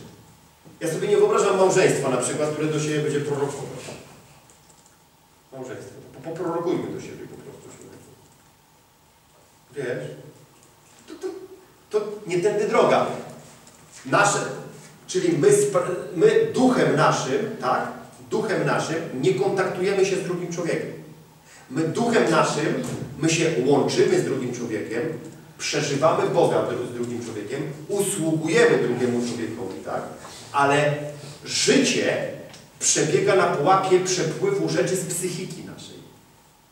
Speaker 1: Ja sobie nie wyobrażam małżeństwa na przykład, które do siebie będzie prorokować. Małżeństwo. Po- Poprorokujmy do siebie po prostu. Wiesz? To, to, to nie tędy droga. Nasze, czyli my, my duchem naszym, tak? Duchem naszym nie kontaktujemy się z drugim człowiekiem. My duchem naszym, my się łączymy z drugim człowiekiem, przeżywamy Boga z drugim człowiekiem, usługujemy drugiemu człowiekowi, tak? Ale życie przebiega na pułapie przepływu rzeczy z psychiki naszej.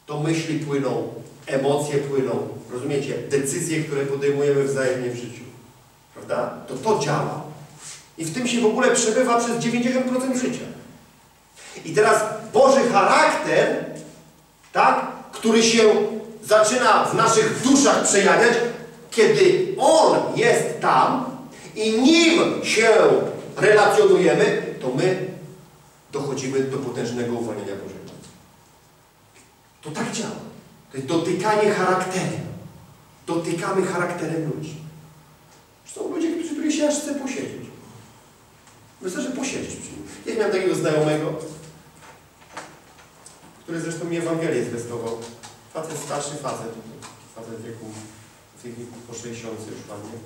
Speaker 1: To myśli płyną, emocje płyną, rozumiecie? Decyzje, które podejmujemy wzajemnie w życiu. Prawda? To to działa. I w tym się w ogóle przebywa przez 90% życia. I teraz Boży charakter, tak, który się zaczyna w naszych duszach przejawiać, kiedy On jest tam i nim się relacjonujemy, to my dochodzimy do potężnego uwolnienia Bożego. To tak działa. To jest dotykanie charakterem. Dotykamy charakterem ludzi. Są ludzie, którzy których się aż chce posiedzieć. Wystarczy posiedzieć przy nim. Ja miałem takiego znajomego, który zresztą mi Ewangelię zwiastował. Facet, starszy facet. Facet wieku, wieku po 60 już ładnie.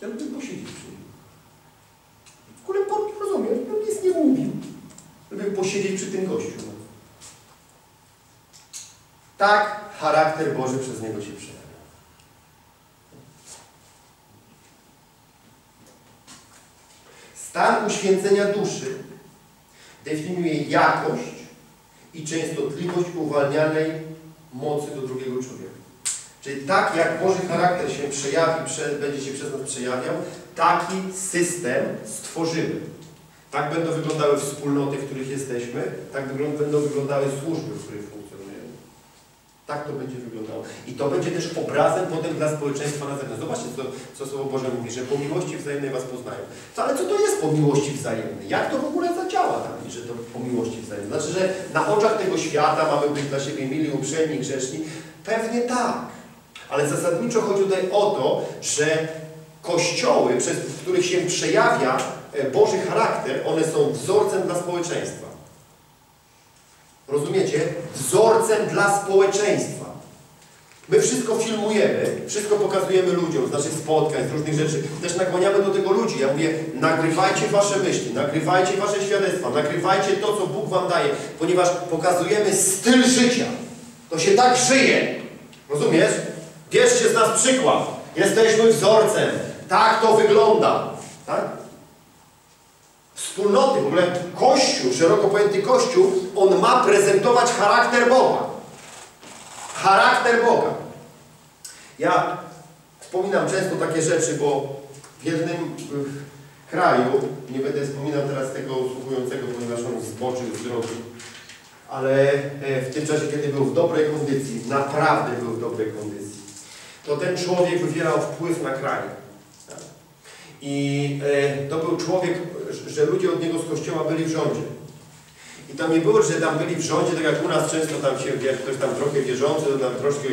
Speaker 1: Ja lubię posiedzieć przy nim. W ogóle rozumiem, on nic nie mówił. Lubię posiedzieć przy tym gościu. Tak charakter Boży przez niego się przejawia. Stan uświęcenia duszy definiuje jakość i częstotliwość uwalnianej mocy do drugiego człowieka. Czyli tak jak Boży charakter się przejawi, prze, będzie się przez nas przejawiał, taki system stworzymy. Tak będą wyglądały wspólnoty, w których jesteśmy, tak będą wyglądały służby, w których funkcjonujemy. Tak to będzie wyglądało. I to będzie też obrazem potem dla społeczeństwa na zewnątrz. Zobaczcie, co, co Słowo Boże mówi, że po miłości wzajemnej Was poznają. To, ale co to jest po miłości wzajemnej? Jak to w ogóle zadziała tam, że to po miłości wzajemnej? Znaczy, że na oczach tego świata mamy być dla siebie mili, uprzejmi, grzeczni? Pewnie tak. Ale zasadniczo chodzi tutaj o to, że kościoły, przez, których się przejawia e, Boży charakter, one są wzorcem dla społeczeństwa. Rozumiecie? Wzorcem dla społeczeństwa. My wszystko filmujemy, wszystko pokazujemy ludziom z naszych spotkań, z różnych rzeczy. Też nakłaniamy do tego ludzi. Ja mówię, nagrywajcie wasze myśli, nagrywajcie wasze świadectwa, nagrywajcie to, co Bóg wam daje, ponieważ pokazujemy styl życia. To się tak żyje. Rozumiesz? Bierzcie z nas przykład. Jesteśmy wzorcem. Tak to wygląda. Tak? Wspólnoty, w ogóle Kościół, szeroko pojęty Kościół, on ma prezentować charakter Boga. Charakter Boga. Ja wspominam często takie rzeczy, bo w jednym kraju, nie będę wspominał teraz tego usługującego, ponieważ on zboczył z drogi, ale e, w tym czasie, kiedy był w dobrej kondycji, naprawdę był w dobrej kondycji, to ten człowiek wywierał wpływ na kraj. I e, to był człowiek, że- ludzie od niego z kościoła byli w rządzie. I tam nie było, że tam byli w rządzie, tak jak u nas często tam się, wie, ktoś tam trochę wierzący, to tam troszkę,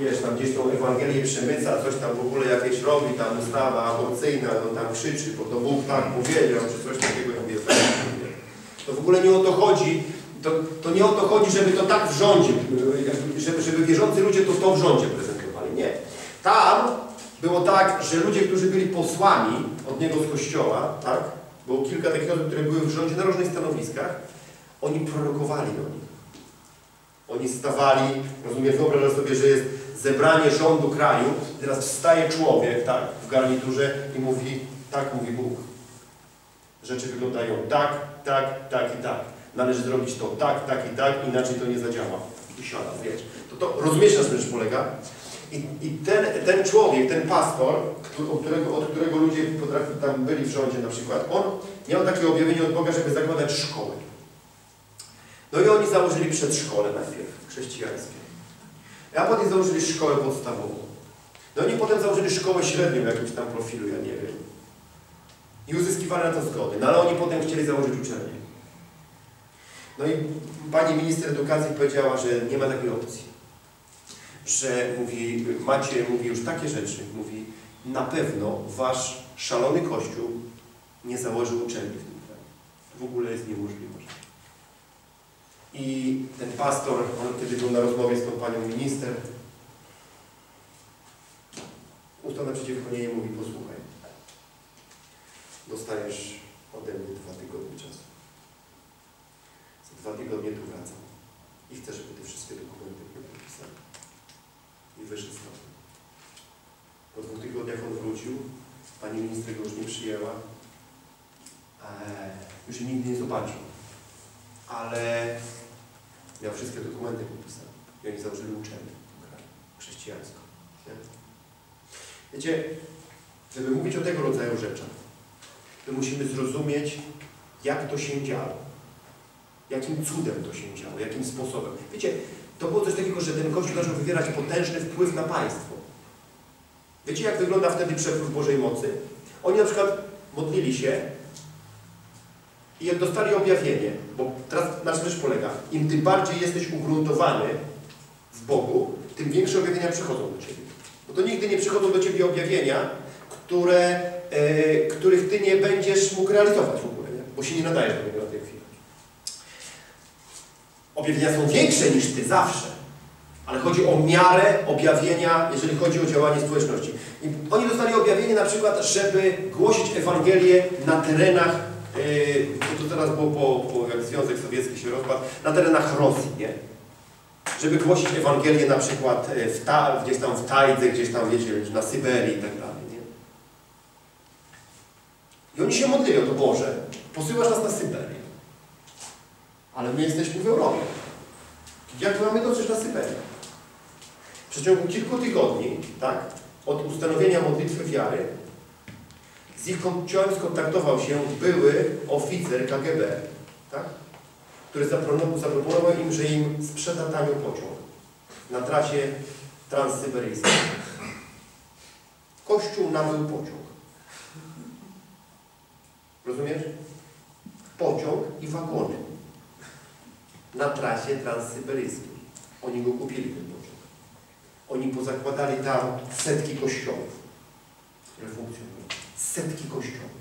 Speaker 1: wiesz, tam gdzieś tą Ewangelię przemyca, coś tam w ogóle jakieś robi, tam ustawa aborcyjna, no tam krzyczy, bo to Bóg tak powiedział, czy coś takiego, ja mówię. To w ogóle nie o to chodzi, to, to nie o to chodzi, żeby to tak w rządzie, żeby, żeby wierzący ludzie to to w rządzie prezentowali. Nie. Tam było tak, że ludzie, którzy byli posłami od niego z kościoła, tak? Było kilka takich osób, które były w rządzie na różnych stanowiskach. Oni prorokowali do nich. Oni stawali, rozumiesz, wyobrażasz sobie, że jest zebranie rządu kraju, teraz wstaje człowiek, tak, w garniturze i mówi, tak mówi Bóg. Rzeczy wyglądają tak, tak, tak i tak. Należy zrobić to tak, tak i tak, inaczej to nie zadziała. I siada, wiesz. To, to rozumiesz, na czym polega? I, i ten, ten człowiek, ten pastor, który, od, którego, od którego ludzie potrafi, tam byli w rządzie na przykład, on miał takie objawienie od Boga, żeby zakładać szkoły. No i oni założyli przedszkole najpierw, chrześcijańskie. A potem założyli szkołę podstawową. No oni potem założyli szkołę średnią jakimś tam profilu, ja nie wiem. I uzyskiwali na to zgody. No ale oni potem chcieli założyć uczelnię. No i pani minister edukacji powiedziała, że nie ma takiej opcji. Że mówi, macie, mówi już takie rzeczy, mówi, na pewno wasz szalony kościół nie założy uczelni w tym kraju. W ogóle jest niemożliwe. I ten pastor, on kiedy był na rozmowie z tą panią minister, ustał naprzeciwko niej mówi, posłuchaj, dostajesz ode mnie dwa tygodnie czasu. Za dwa tygodnie tu wracam i chcę, żeby te wszystkie dokumenty. I wyszedł stąd. Po dwóch tygodniach on wrócił, pani minister go już nie przyjęła, eee, już się nigdy nie zobaczył. Ale miał wszystkie dokumenty podpisane. I oni założyli uczelnię chrześcijańską. Nie? Wiecie, żeby mówić o tego rodzaju rzeczach, to musimy zrozumieć, jak to się działo. Jakim cudem to się działo, jakim sposobem. Wiecie, to było coś takiego, że ten Kościół zaczął wywierać potężny wpływ na państwo. Wiecie, jak wygląda wtedy przepływ Bożej mocy? Oni na przykład modlili się i dostali objawienie, bo teraz na czym polega? Im tym bardziej jesteś ugruntowany w Bogu, tym większe objawienia przychodzą do Ciebie. Bo to nigdy nie przychodzą do Ciebie objawienia, które, e, których Ty nie będziesz mógł realizować w ogóle, nie? bo się nie nadajesz do tego. Objawienia są większe niż Ty zawsze, ale chodzi o miarę objawienia, jeżeli chodzi o działanie społeczności. I oni dostali objawienie na przykład, żeby głosić Ewangelię na terenach Yy, to, teraz było po, po jak Związek Sowiecki się rozpadł, na terenach Rosji, nie? Żeby głosić Ewangelię na przykład e, w ta, gdzieś tam w Tajdze, gdzieś tam, wiecie, na Syberii i tak dalej, nie? I oni się modlili o to, Boże, posyłasz nas na Syberię. Ale my jesteśmy w Europie. Jak my mamy dotrzeć na Syberię? W przeciągu kilku tygodni, tak, od ustanowienia modlitwy wiary, z ich kościołem skontaktował się były oficer KGB, tak? który zaproponował im, że im sprzeda tanio pociąg na trasie transsyberyjskiej. Kościół nabył pociąg. Rozumiesz? Pociąg i wagony na trasie transsyberyjskiej. Oni go kupili, ten pociąg. Oni pozakładali tam setki kościołów, które funkcjonują setki kościołów.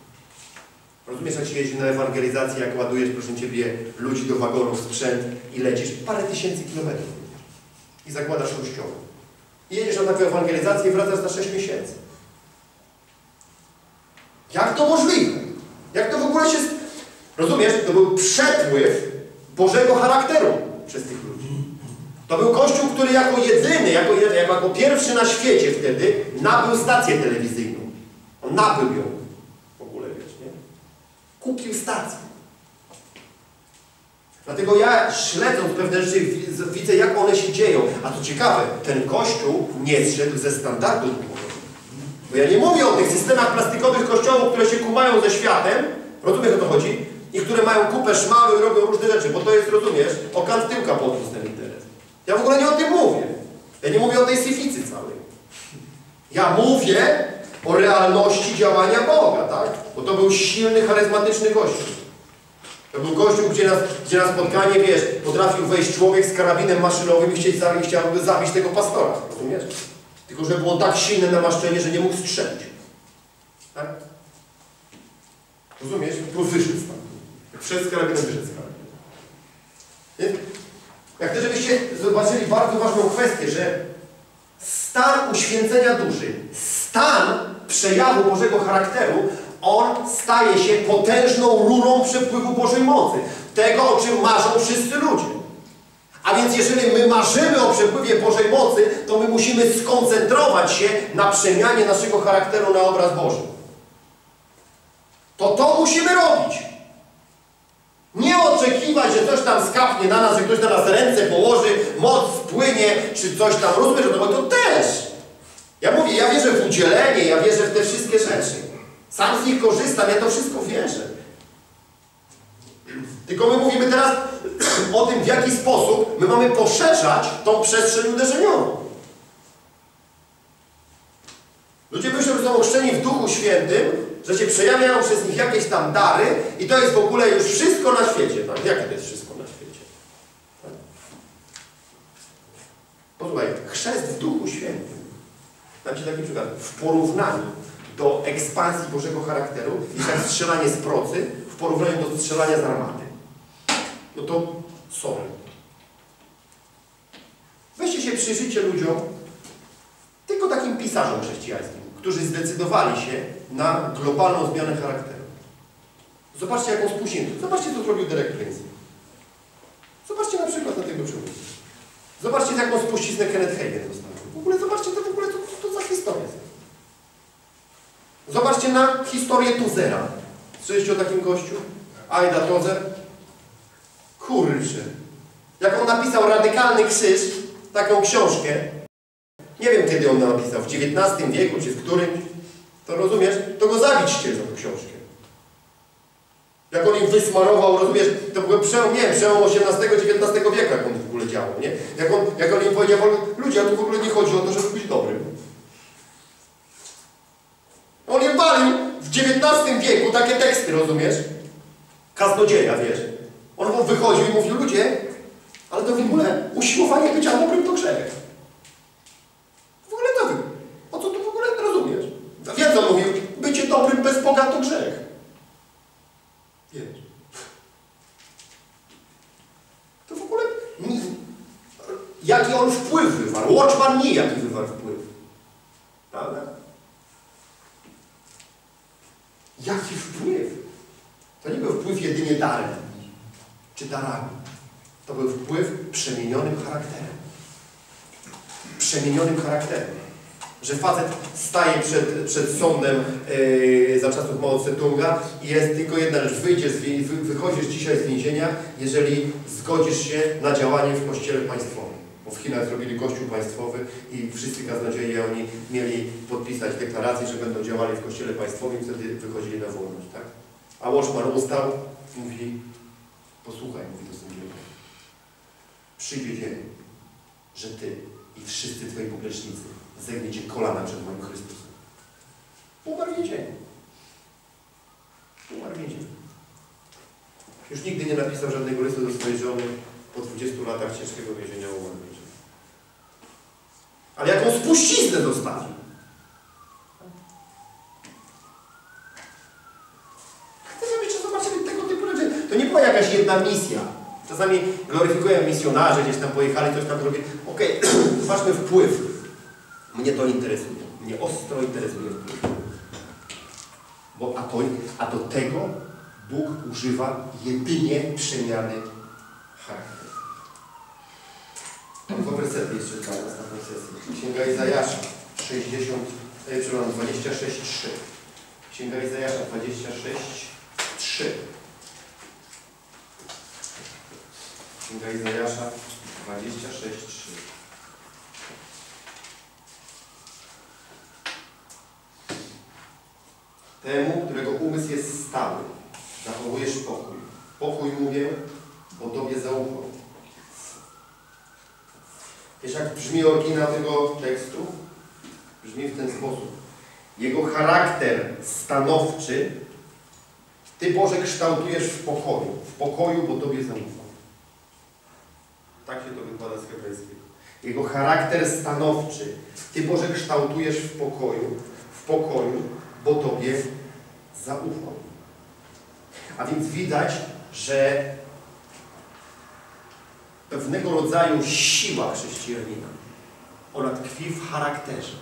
Speaker 1: Rozumiesz, jak się jeździ na ewangelizację, jak ładujesz, proszę Ciebie, ludzi do wagonów, sprzęt i lecisz parę tysięcy kilometrów i zakładasz kościoły. I jedziesz na taką ewangelizację i wracasz za 6 miesięcy. Jak to możliwe? Jak to w ogóle się... Rozumiesz? To był przepływ Bożego charakteru przez tych ludzi. To był Kościół, który jako jedyny, jako, jako, pierwszy na świecie wtedy nabył stację telewizyjną. On nabył ją. W ogóle wiesz, nie? Kupił stację. Dlatego ja śledząc pewne rzeczy widzę, jak one się dzieją. A to ciekawe, ten kościół nie zszedł ze standardu. Bo ja nie mówię o tych systemach plastikowych kościołów, które się kumają ze światem, rozumiesz o to chodzi? I które mają kupę szmalu i robią różne rzeczy, bo to jest, rozumiesz, o kant tyłka podniósł ten interes. Ja w ogóle nie o tym mówię. Ja nie mówię o tej syficy całej. Ja mówię o realności działania Boga, tak? Bo to był silny, charyzmatyczny Kościół. To był Kościół, gdzie na, gdzie na spotkanie, wiesz, potrafił wejść człowiek z karabinem maszynowym i chcieć, chciałby zabić tego pastora, rozumiesz? Tylko, że było tak silne namaszczenie, że nie mógł strzelić. Tak? Rozumiesz? Po wyszedł tam. Jak wszedł z karabinem, wyszedł z karabinem. Nie? Jak chcę, żebyście zobaczyli bardzo ważną kwestię, że stan uświęcenia duszy, stan przejawu Bożego charakteru, on staje się potężną rurą przepływu Bożej mocy. Tego, o czym marzą wszyscy ludzie. A więc jeżeli my marzymy o przepływie Bożej mocy, to my musimy skoncentrować się na przemianie naszego charakteru na obraz Boży. To to musimy robić. Nie oczekiwać, że coś tam skapnie na nas, że ktoś na nas ręce położy, moc spłynie, czy coś tam. Rozumiesz, to, to też. Ja mówię, ja wierzę w udzielenie, ja wierzę w te wszystkie rzeczy. Sam z nich korzystam, ja to wszystko wierzę. Tylko my mówimy teraz [clears throat] o tym, w jaki sposób my mamy poszerzać tą przestrzeń uderzeniową. Ludzie myślą, że są ochrzczeni w Duchu Świętym, że się przejawiają przez nich jakieś tam dary i to jest w ogóle już wszystko na świecie. Tak? Jakie to jest wszystko na świecie? Tak? Posłuchaj, chrzest w Duchu Świętym. Dam Ci taki przykład. W porównaniu do ekspansji Bożego charakteru jest jak strzelanie z procy w porównaniu do strzelania z armaty. No to sorry. Weźcie się przyjrzyjcie ludziom, tylko takim pisarzom chrześcijańskim, którzy zdecydowali się na globalną zmianę charakteru. Zobaczcie, jaką spuściznę. Zobaczcie, co zrobił Derek Prince. Zobaczcie na przykład na tego człowieka. Zobaczcie, jaką spuściznę Kenneth Hagen zostawił. W ogóle zobaczcie, to w ogóle to, to, to za historia jest. Zobaczcie na historię Tuzera. Słyszeliście o takim gościu? Aida Tozer? Kurczę. Jak on napisał Radykalny Krzyż, taką książkę, nie wiem kiedy on napisał, w XIX wieku czy w którymś, to rozumiesz, to go zabić chcieli za tą książkę. Jak on im wysmarował, rozumiesz, to był przełom, nie przełom XVIII-XIX wieku, jak on w ogóle działał, nie? Jak on, jak on im powiedział, ludzie, a tu w ogóle nie chodzi o to, żeby być dobrym. On im walił w XIX wieku takie teksty, rozumiesz? Kaznodzieja, wiesz? On wychodził i mówił, ludzie, ale to w ogóle usiłowanie bycia dobrym to grzech. W ogóle to wy. O co tu w ogóle rozumiesz? Wiesz, co mówił? Bycie Boga to grzech. Wiesz. To w ogóle... ni- Jaki on wpływ wywarł? Watchman nie jaki wywarł wpływ. Prawda? Jaki wpływ? To nie był wpływ jedynie darem, czy darami. To był wpływ przemienionym charakterem. Przemienionym charakterem. Że facet staje przed, przed sądem yy, za czasów Mao Tse-tunga i jest tylko jedna rzecz. Wyjdziesz wy, wychodzisz dzisiaj z więzienia, jeżeli zgodzisz się na działanie w kościele państwowym. Bo w Chinach zrobili kościół państwowy i wszyscy kaznodzieje oni mieli podpisać deklarację, że będą działali w kościele państwowym wtedy wychodzili na wolność. Tak? A Watchman ustał, mówi, posłuchaj, mówi do sędziego, przyjdzie dzień, że Ty i wszyscy Twoi poplecznicy zegniecie kolana przed moim Chrystusem. Umarł w więzieniu. Umarł w więzieniu. Już nigdy nie napisał żadnego listu do swojej żony po 20 latach ciężkiego więzienia umarł w więzieniu. Ale jaką spuściznę była jakaś jedna misja. Czasami gloryfikują misjonarze, gdzieś tam pojechali, coś tam zrobili. Okej, [clears throat] zobaczmy wpływ. Mnie to interesuje. Mnie ostro interesuje. Bo a, to, a do tego Bóg używa jedynie przemiany charakteru. Dwa wersety jeszcze dla na tej sesji. Księga Izajasza 60, e, przepraszam, 26, 3. Księga Izajasza 26, 3. Księga Izajasza 26, Temu, którego umysł jest stały, zachowujesz pokój. Pokój mówię, bo Tobie zaufał. Wiesz, jak brzmi oryginał tego tekstu? Brzmi w ten sposób. Jego charakter stanowczy Ty, Boże, kształtujesz w pokoju. W pokoju, bo Tobie zaufał. Tak się to wykłada z hebrajskiego. Jego charakter stanowczy Ty, Boże, kształtujesz w pokoju. W pokoju, bo Tobie zaufał. A więc widać, że pewnego rodzaju siła chrześcijanina. Ona tkwi w charakterze.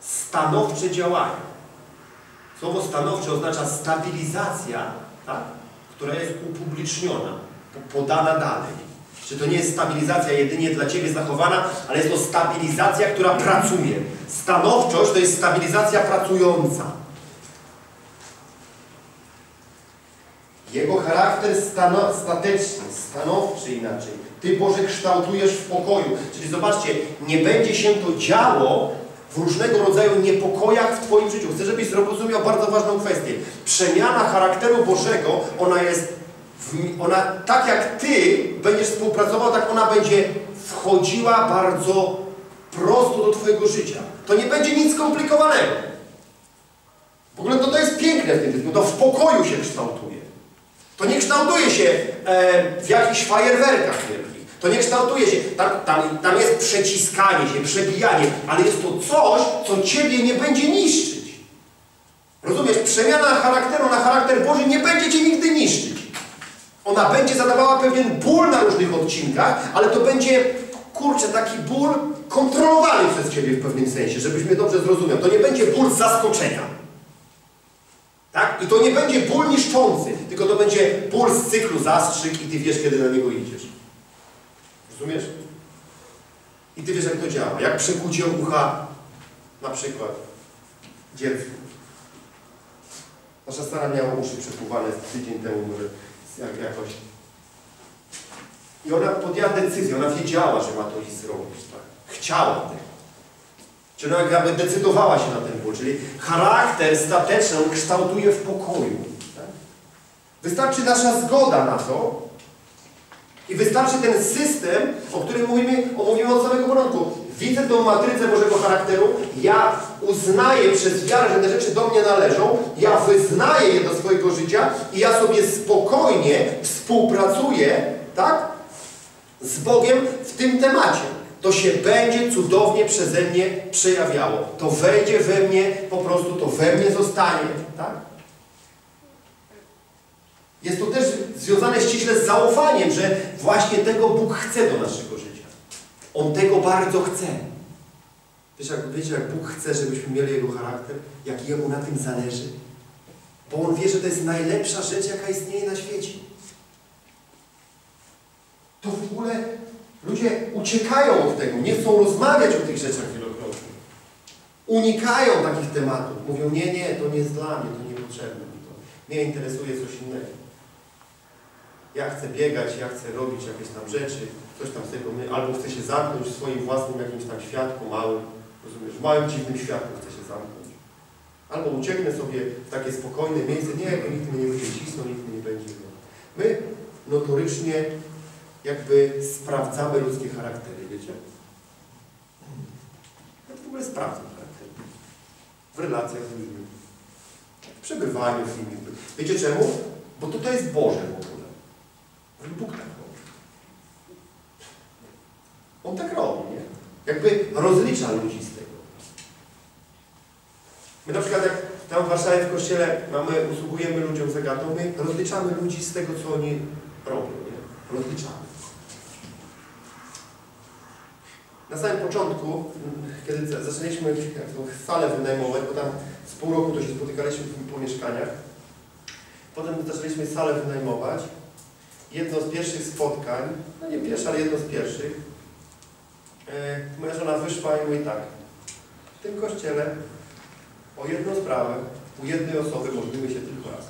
Speaker 1: Stanowcze działanie. Słowo stanowcze oznacza stabilizacja, tak? która jest upubliczniona, po- podana dalej. Czy to nie jest stabilizacja jedynie dla Ciebie zachowana, ale jest to stabilizacja, która pracuje. Stanowczość to jest stabilizacja pracująca. Jego charakter stano, stateczny, stanowczy inaczej. Ty Boże kształtujesz w pokoju. Czyli zobaczcie, nie będzie się to działo w różnego rodzaju niepokojach w Twoim życiu. Chcę, żebyś zrozumiał bardzo ważną kwestię. Przemiana charakteru Bożego, ona jest, ona tak jak Ty będziesz współpracował, tak ona będzie wchodziła bardzo prosto do Twojego życia. To nie będzie nic skomplikowanego. W ogóle to, to jest piękne w tym wszystkim. To w pokoju się kształtuje. To nie kształtuje się e, w jakichś fajerwerkach wielkich. To nie kształtuje się, tam, tam, tam jest przeciskanie się, przebijanie, ale jest to coś, co Ciebie nie będzie niszczyć. Rozumiesz? Przemiana charakteru na charakter Boży nie będzie Cię nigdy niszczyć. Ona będzie zadawała pewien ból na różnych odcinkach, ale to będzie, kurczę, taki ból kontrolowany przez Ciebie w pewnym sensie, żebyś mnie dobrze zrozumiał. To nie będzie ból z zaskoczenia. Tak? I to nie będzie ból niszczący, tylko to będzie ból z cyklu zastrzyk i Ty wiesz, kiedy na niego idziesz. Rozumiesz? I Ty wiesz, jak to działa. Jak przekucie ucha, na przykład, dziecku. Nasza stara miała uszy przekuwane tydzień temu, może jak, jakoś. I ona podjęła decyzję, ona wiedziała, że ma to iść zrobić. Tak? Chciała tego. Czyli ona jakby decydowała się na ten ból. Czyli charakter stateczny on kształtuje w pokoju. Tak? Wystarczy nasza zgoda na to i wystarczy ten system, o którym mówimy, omówimy od samego początku. Widzę tą matrycę Bożego charakteru, ja uznaję przez wiarę, że te rzeczy do mnie należą, ja wyznaję je do swojego życia i ja sobie spokojnie współpracuję, tak? Z Bogiem w tym temacie. To się będzie cudownie przeze mnie przejawiało. To wejdzie we mnie, po prostu to we mnie zostanie, tak? Jest to też związane ściśle z zaufaniem, że właśnie tego Bóg chce do naszego życia. On tego bardzo chce. Wiesz, jak, wiecie, jak Bóg chce, żebyśmy mieli Jego charakter, jak Jemu na tym zależy? Bo On wie, że to jest najlepsza rzecz, jaka istnieje na świecie. To w ogóle ludzie uciekają od tego, nie chcą rozmawiać o tych rzeczach wielokrotnie. Unikają takich tematów. Mówią, nie, nie, to nie jest dla mnie, to niepotrzebne mi to. Mnie interesuje coś innego. Ja chcę biegać, ja chcę robić jakieś tam rzeczy, coś tam tego my, albo chcę się zamknąć w swoim własnym jakimś tam świadku małym, rozumiesz, w małym dziwnym świadku chcę się zamknąć. Albo ucieknę sobie w takie spokojne miejsce, nie, bo nikt mnie nie będzie cisnął, nikt mnie nie będzie. My notorycznie jakby sprawdzamy ludzkie charaktery, wiecie? Ja to w ogóle sprawdzam charaktery. W relacjach z ludźmi. W przebywaniu z nimi. Wiecie czemu? Bo to, to jest Boże w ogóle. Bóg tak robi. On tak robi, nie? Jakby rozlicza ludzi z tego. My na przykład jak tam w Warszawie w kościele mamy, usługujemy ludziom zagatą, my rozliczamy ludzi z tego, co oni robią, nie? Rozliczamy. Na samym początku, kiedy za- zaczęliśmy tą salę wynajmować, bo tam z pół roku to się spotykaliśmy po mieszkaniach, potem zaczęliśmy salę wynajmować. Jedno z pierwszych spotkań, no nie pierwsze, ale jedno z pierwszych, moja żona wyszła i mówi tak, w tym kościele o jedną sprawę u jednej osoby modlimy się tylko raz.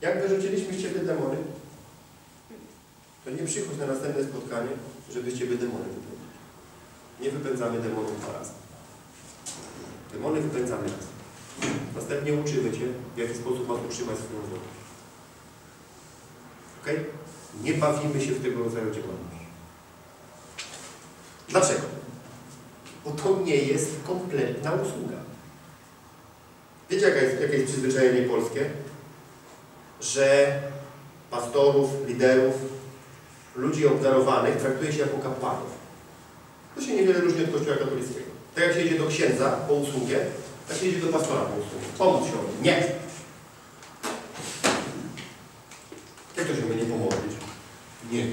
Speaker 1: Jak wyrzuciliśmy z Ciebie demony, to nie przychodź na następne spotkanie, żeby z Ciebie demony wypędzić. Nie wypędzamy demonów dwa razy. Demony wypędzamy raz. Następnie uczymy Cię, w jaki sposób masz utrzymać swoją wolę. Ok? Nie bawimy się w tego rodzaju działalności. Dlaczego? Bo to nie jest kompletna usługa. Wiecie, jaka jest, jakie jest przyzwyczajenie polskie? Że pastorów, liderów, ludzi obdarowanych traktuje się jako kapłanów. To się niewiele różni od Kościoła katolickiego. Tak jak się idzie do księdza po usługę, tak się idzie do pastora po usługę. Pomóc się. Nie. Jak to się my nie?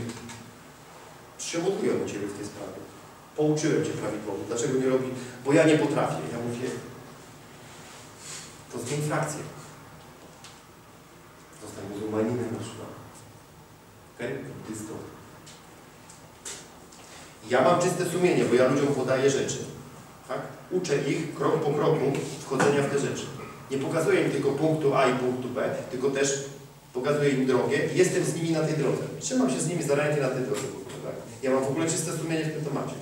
Speaker 1: Trzemutują u Ciebie w tej sprawie. Pouczyłem Cię prawidłowo. Dlaczego nie robi? Bo ja nie potrafię. Ja mówię, to zmień frakcję. Zostań muzułmaninem na przykład. Okej? Buddystą. Ja mam czyste sumienie, bo ja ludziom podaję rzeczy. Tak? Uczę ich krok po kroku wchodzenia w te rzeczy. Nie pokazuję im tylko punktu A i punktu B, tylko też pokazuję im drogę i jestem z nimi na tej drodze. Trzymam się z nimi za rękę na tej drodze. Tak? Ja mam w ogóle czyste sumienie w tym temacie.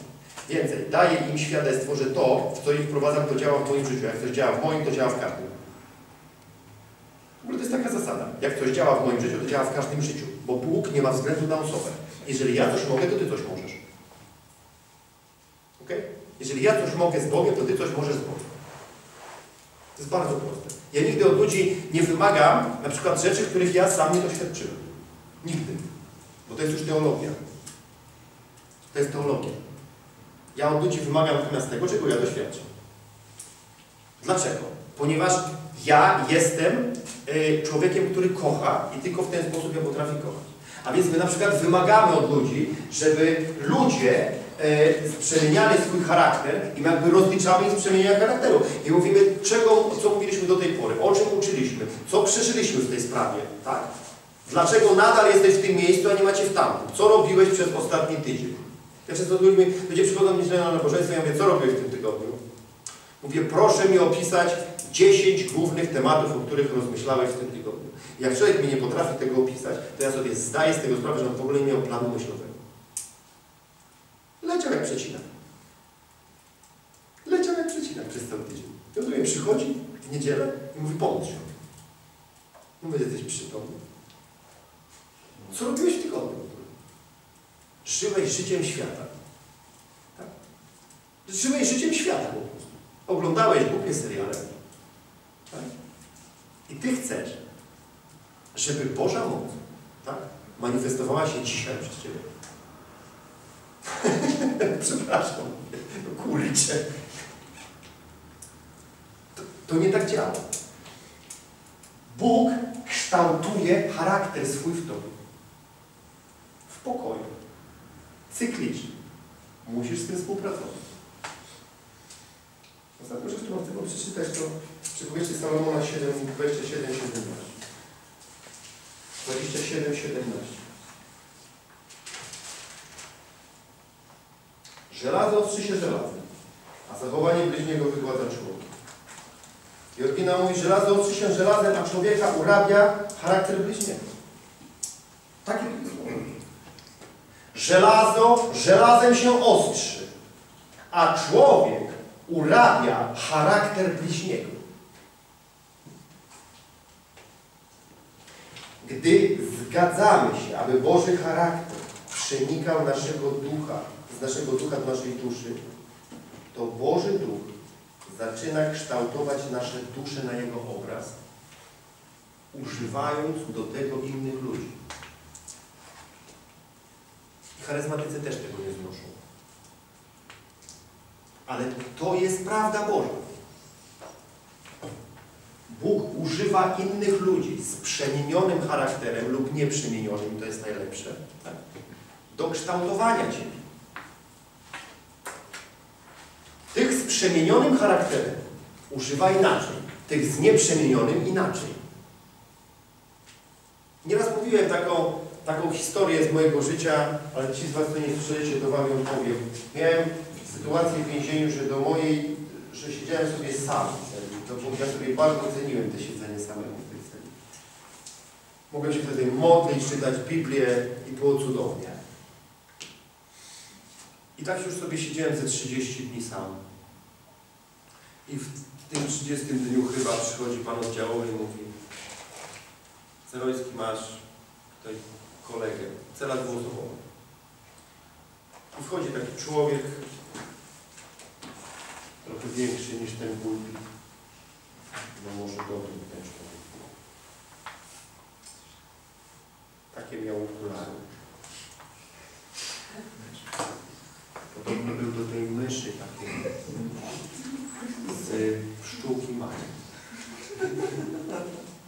Speaker 1: Więcej, daję im świadectwo, że to, w co ich wprowadzam, to działa w moim życiu. Jak coś działa w moim, to działa w każdym. W ogóle to jest taka zasada. Jak coś działa w moim życiu, to działa w każdym życiu. Bo Bóg nie ma względu na osobę. Jeżeli ja coś mogę, to Ty coś możesz. Ok? Jeżeli ja coś mogę z Bogiem, to Ty coś możesz z Bogiem. To jest bardzo proste. Ja nigdy od ludzi nie wymagam na przykład rzeczy, których ja sam nie doświadczyłem. Nigdy. Bo to jest już teologia. To jest teologia. Ja od ludzi wymagam natomiast tego, czego ja doświadczam. Dlaczego? Ponieważ ja jestem y, człowiekiem, który kocha i tylko w ten sposób ja potrafię kochać. A więc my na przykład wymagamy od ludzi, żeby ludzie e, przemieniali swój charakter i jakby rozliczamy ich z przemieniania charakteru. I mówimy, czego, co mówiliśmy do tej pory, o czym uczyliśmy, co przeżyliśmy w tej sprawie, tak? Dlaczego nadal jesteś w tym miejscu, a nie macie w tamtym? Co robiłeś przez ostatni tydzień? Ja często ludźmi, ludzie przychodzą mi na nabożeństwo i ja mówię, co robiłeś w tym tygodniu? Mówię, proszę mi opisać 10 głównych tematów, o których rozmyślałeś w tym tygodniu. Jak człowiek mi nie potrafi tego opisać, to ja sobie zdaję z tego sprawę, że on w ogóle nie miał planu myślowego. Leciał jak przecinak. Leciał jak przecinak przez cały tydzień. I mnie przychodzi w niedzielę i mówi, pomóż się. Mówię, jesteś przytomny. Co robiłeś w tygodniu? Żyłeś życiem świata. Tak? Żyłeś życiem świata po prostu. Oglądałeś głupie seriale. Tak? I Ty chcesz, żeby Boża moc tak, manifestowała się dzisiaj przez Ciebie. [laughs] Przepraszam. No kurczę. To, to nie tak działa. Bóg kształtuje charakter swój w Tobie. W pokoju. Cyklicznie. Musisz z tym współpracować. Ostatnią rzecz, którą chcę Wam przeczytać, to przypowieści Salomona 7, 27, 17. 27, 17. Żelazo ostrzy się żelazem, a zachowanie bliźniego wygładza człowiek. I oryginał mówi, żelazo ostrzy się żelazem, a człowieka urabia charakter bliźniego. Takie. Żelazo żelazem się ostrzy, a człowiek urabia charakter bliźniego. Gdy zgadzamy się, aby Boży charakter przenikał naszego ducha, z naszego ducha do naszej duszy, to Boży Duch zaczyna kształtować nasze dusze na Jego obraz, używając do tego innych ludzi. Charyzmatycy też tego nie znoszą. Ale to jest prawda Boża. Bóg używa innych ludzi z przemienionym charakterem lub nieprzemienionym, to jest najlepsze, tak? do kształtowania Ciebie. Tych z przemienionym charakterem używa inaczej, tych z nieprzemienionym inaczej. Nieraz mówiłem taką, taką historię z mojego życia, ale ci z Was, co nie słyszeliście, to Wam ją powiem. Miałem sytuację w więzieniu, że do mojej, że siedziałem sobie sam w celi. To bo ja sobie bardzo ceniłem te siedzenie samemu w tej celi. Mogłem się wtedy modlić, czytać Biblię i było cudownie. I tak już sobie siedziałem ze 30 dni sam. I w tym 30 dniu chyba przychodzi Pan oddziałowy i mówi Cerojski masz tutaj kolegę, cela dwuosobową. I wchodzi taki człowiek, trochę większy niż ten pulpit. No może dobry ten człowiek. Takie miał okulary. Podobny był do tej myszy takiej z pszczółki Marii.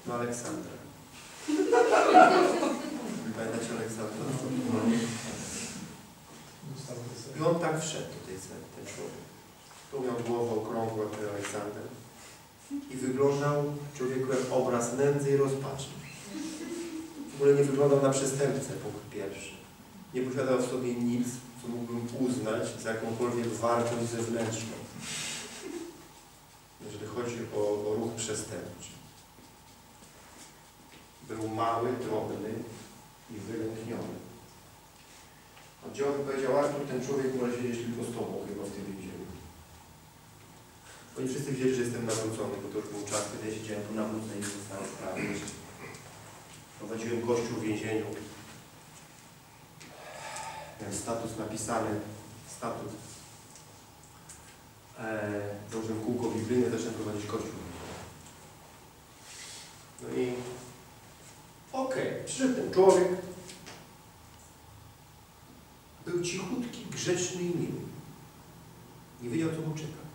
Speaker 1: No Aleksandra. [laughs] Pamiętacie Aleksandra? No. I on tak wszedł do tej celi, ten człowiek. Tu miał głowę okrągłą, jak Aleksander. I wyglądał człowieku jak obraz nędzy i rozpaczy. W ogóle nie wyglądał na przestępcę, punkt pierwszy. Nie posiadał w sobie nic, co mógłbym uznać za jakąkolwiek wartość zewnętrzną. Jeżeli chodzi o, o ruch przestępczy. Był mały, drobny i wylękniony. Oddziałowy powiedział, Artur, ten człowiek może siedzieć tylko z tobą chyba w tym więzieniu. Oni wszyscy wiedzieli, że jestem nawrócony, bo to już był czas, kiedy ja siedziałem tu nawrócony i zostałem jeszcze. Prowadziłem kościół w więzieniu. Miałem status napisany, statut. Eee, kółko biblijne, zacząłem prowadzić kościół. No i okej, przyszedł człowiek. Był cichutki, grzeczny i miły. Nie wiedział, co mu czeka.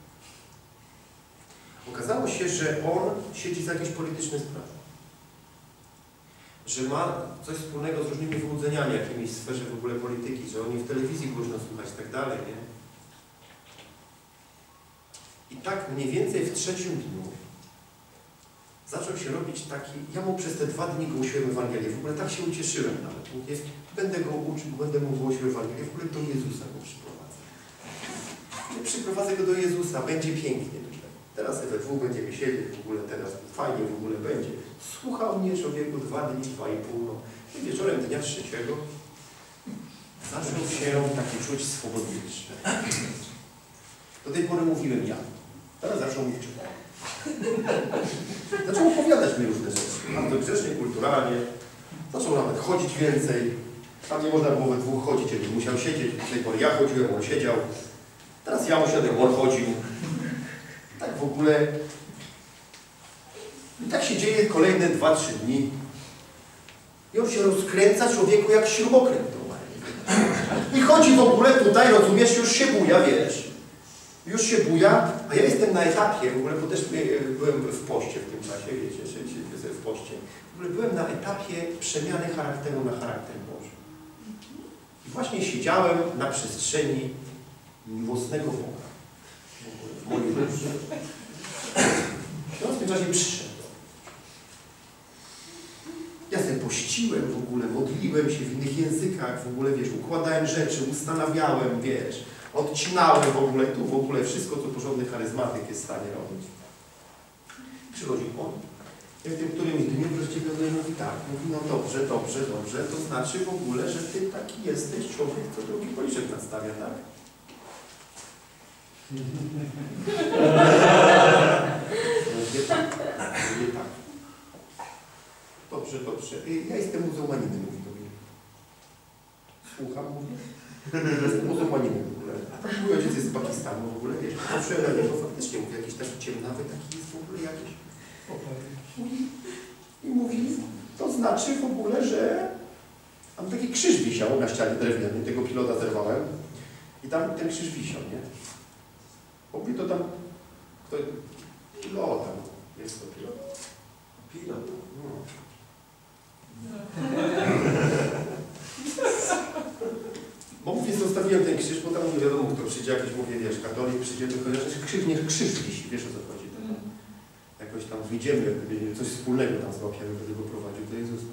Speaker 1: Okazało się, że on siedzi za jakieś polityczne sprawy. Że ma coś wspólnego z różnymi wyłudzeniami jakimiś w sferze w ogóle polityki, że oni w telewizji głośno słuchać i tak dalej, nie? I tak mniej więcej w trzecim dniu zaczął się robić taki, ja mu przez te dwa dni głosiłem Ewangelię, w ogóle tak się ucieszyłem nawet. Mówię, będę go uczył, będę mu głosił Ewangelię, w ogóle do Jezusa go przyprowadzę. Nie przyprowadzę go do Jezusa, będzie pięknie tutaj. Teraz dwóch będziemy siedzieć, w ogóle teraz fajnie w ogóle będzie. Słuchał mnie człowieku dwa dni, dwa i pół. No. I wieczorem dnia trzeciego zaczął się taki czuć swobodniejszy. Do tej pory mówiłem ja. Teraz zaczął mówić Zaczął opowiadać mi różne rzeczy. Bardzo grzecznie, kulturalnie. Zaczął nawet chodzić więcej. Tam nie można było we dwóch chodzić, jeżeli musiał siedzieć. Do tej pory ja chodziłem, on siedział. Teraz ja usiadłem, on chodził. Tak w ogóle. I tak się dzieje kolejne dwa, trzy dni. I on się rozkręca człowieku jak śrubokręt. I chodzi w ogóle tutaj, rozumiesz, już się buja, wiesz. Już się buja, a ja jestem na etapie, w ogóle, bo też e, byłem w poście w tym czasie, wiecie, w poście. W ogóle byłem na etapie przemiany charakteru na charakter Boży. I właśnie siedziałem na przestrzeni miłosnego Boga. W ogóle w mojej duszy. I on w tym czasie przyszedł. Ja sobie pościłem w ogóle, modliłem się w innych językach, w ogóle, wiesz, układałem rzeczy, ustanawiałem, wiesz, odcinałem w ogóle, tu w ogóle wszystko, co porządny charyzmatyk jest w stanie robić. Przychodzi on. I w tym którymś dniu rozdziwiony mówi tak, mówi, no dobrze, dobrze, dobrze, to znaczy w ogóle, że ty taki jesteś człowiek, co drugi policzek nadstawia, tak? Mówię tak, mówię tak. Dobrze, dobrze. Ja jestem muzułmaninem, mówi do mnie. Słucham, mówi. Jestem muzułmaninem w ogóle. A mój ojciec jest z Pakistanu w ogóle, wiesz. Na niego, faktycznie mówi, jakiś taki ciemnawy, taki jest w ogóle jakiś. I mówi, to znaczy w ogóle, że tam taki krzyż wisiał na ścianie drewnianej, tego pilota zerwałem. I tam ten krzyż wisiał, nie? Mówi to tam, kto, pilota, jest to pilot. Pilot, no. [laughs] Bo mówię, zostawiłem ten krzyż, bo tam nie wiadomo, kto przyjdzie, jakiś, mówię, wiesz, katolik przyjdzie, tylko że krzyż, nie krzyż wisi, wiesz o co chodzi. tak? Jakoś tam wyjdziemy, coś wspólnego tam złapiemy, będę go prowadził do Jezusa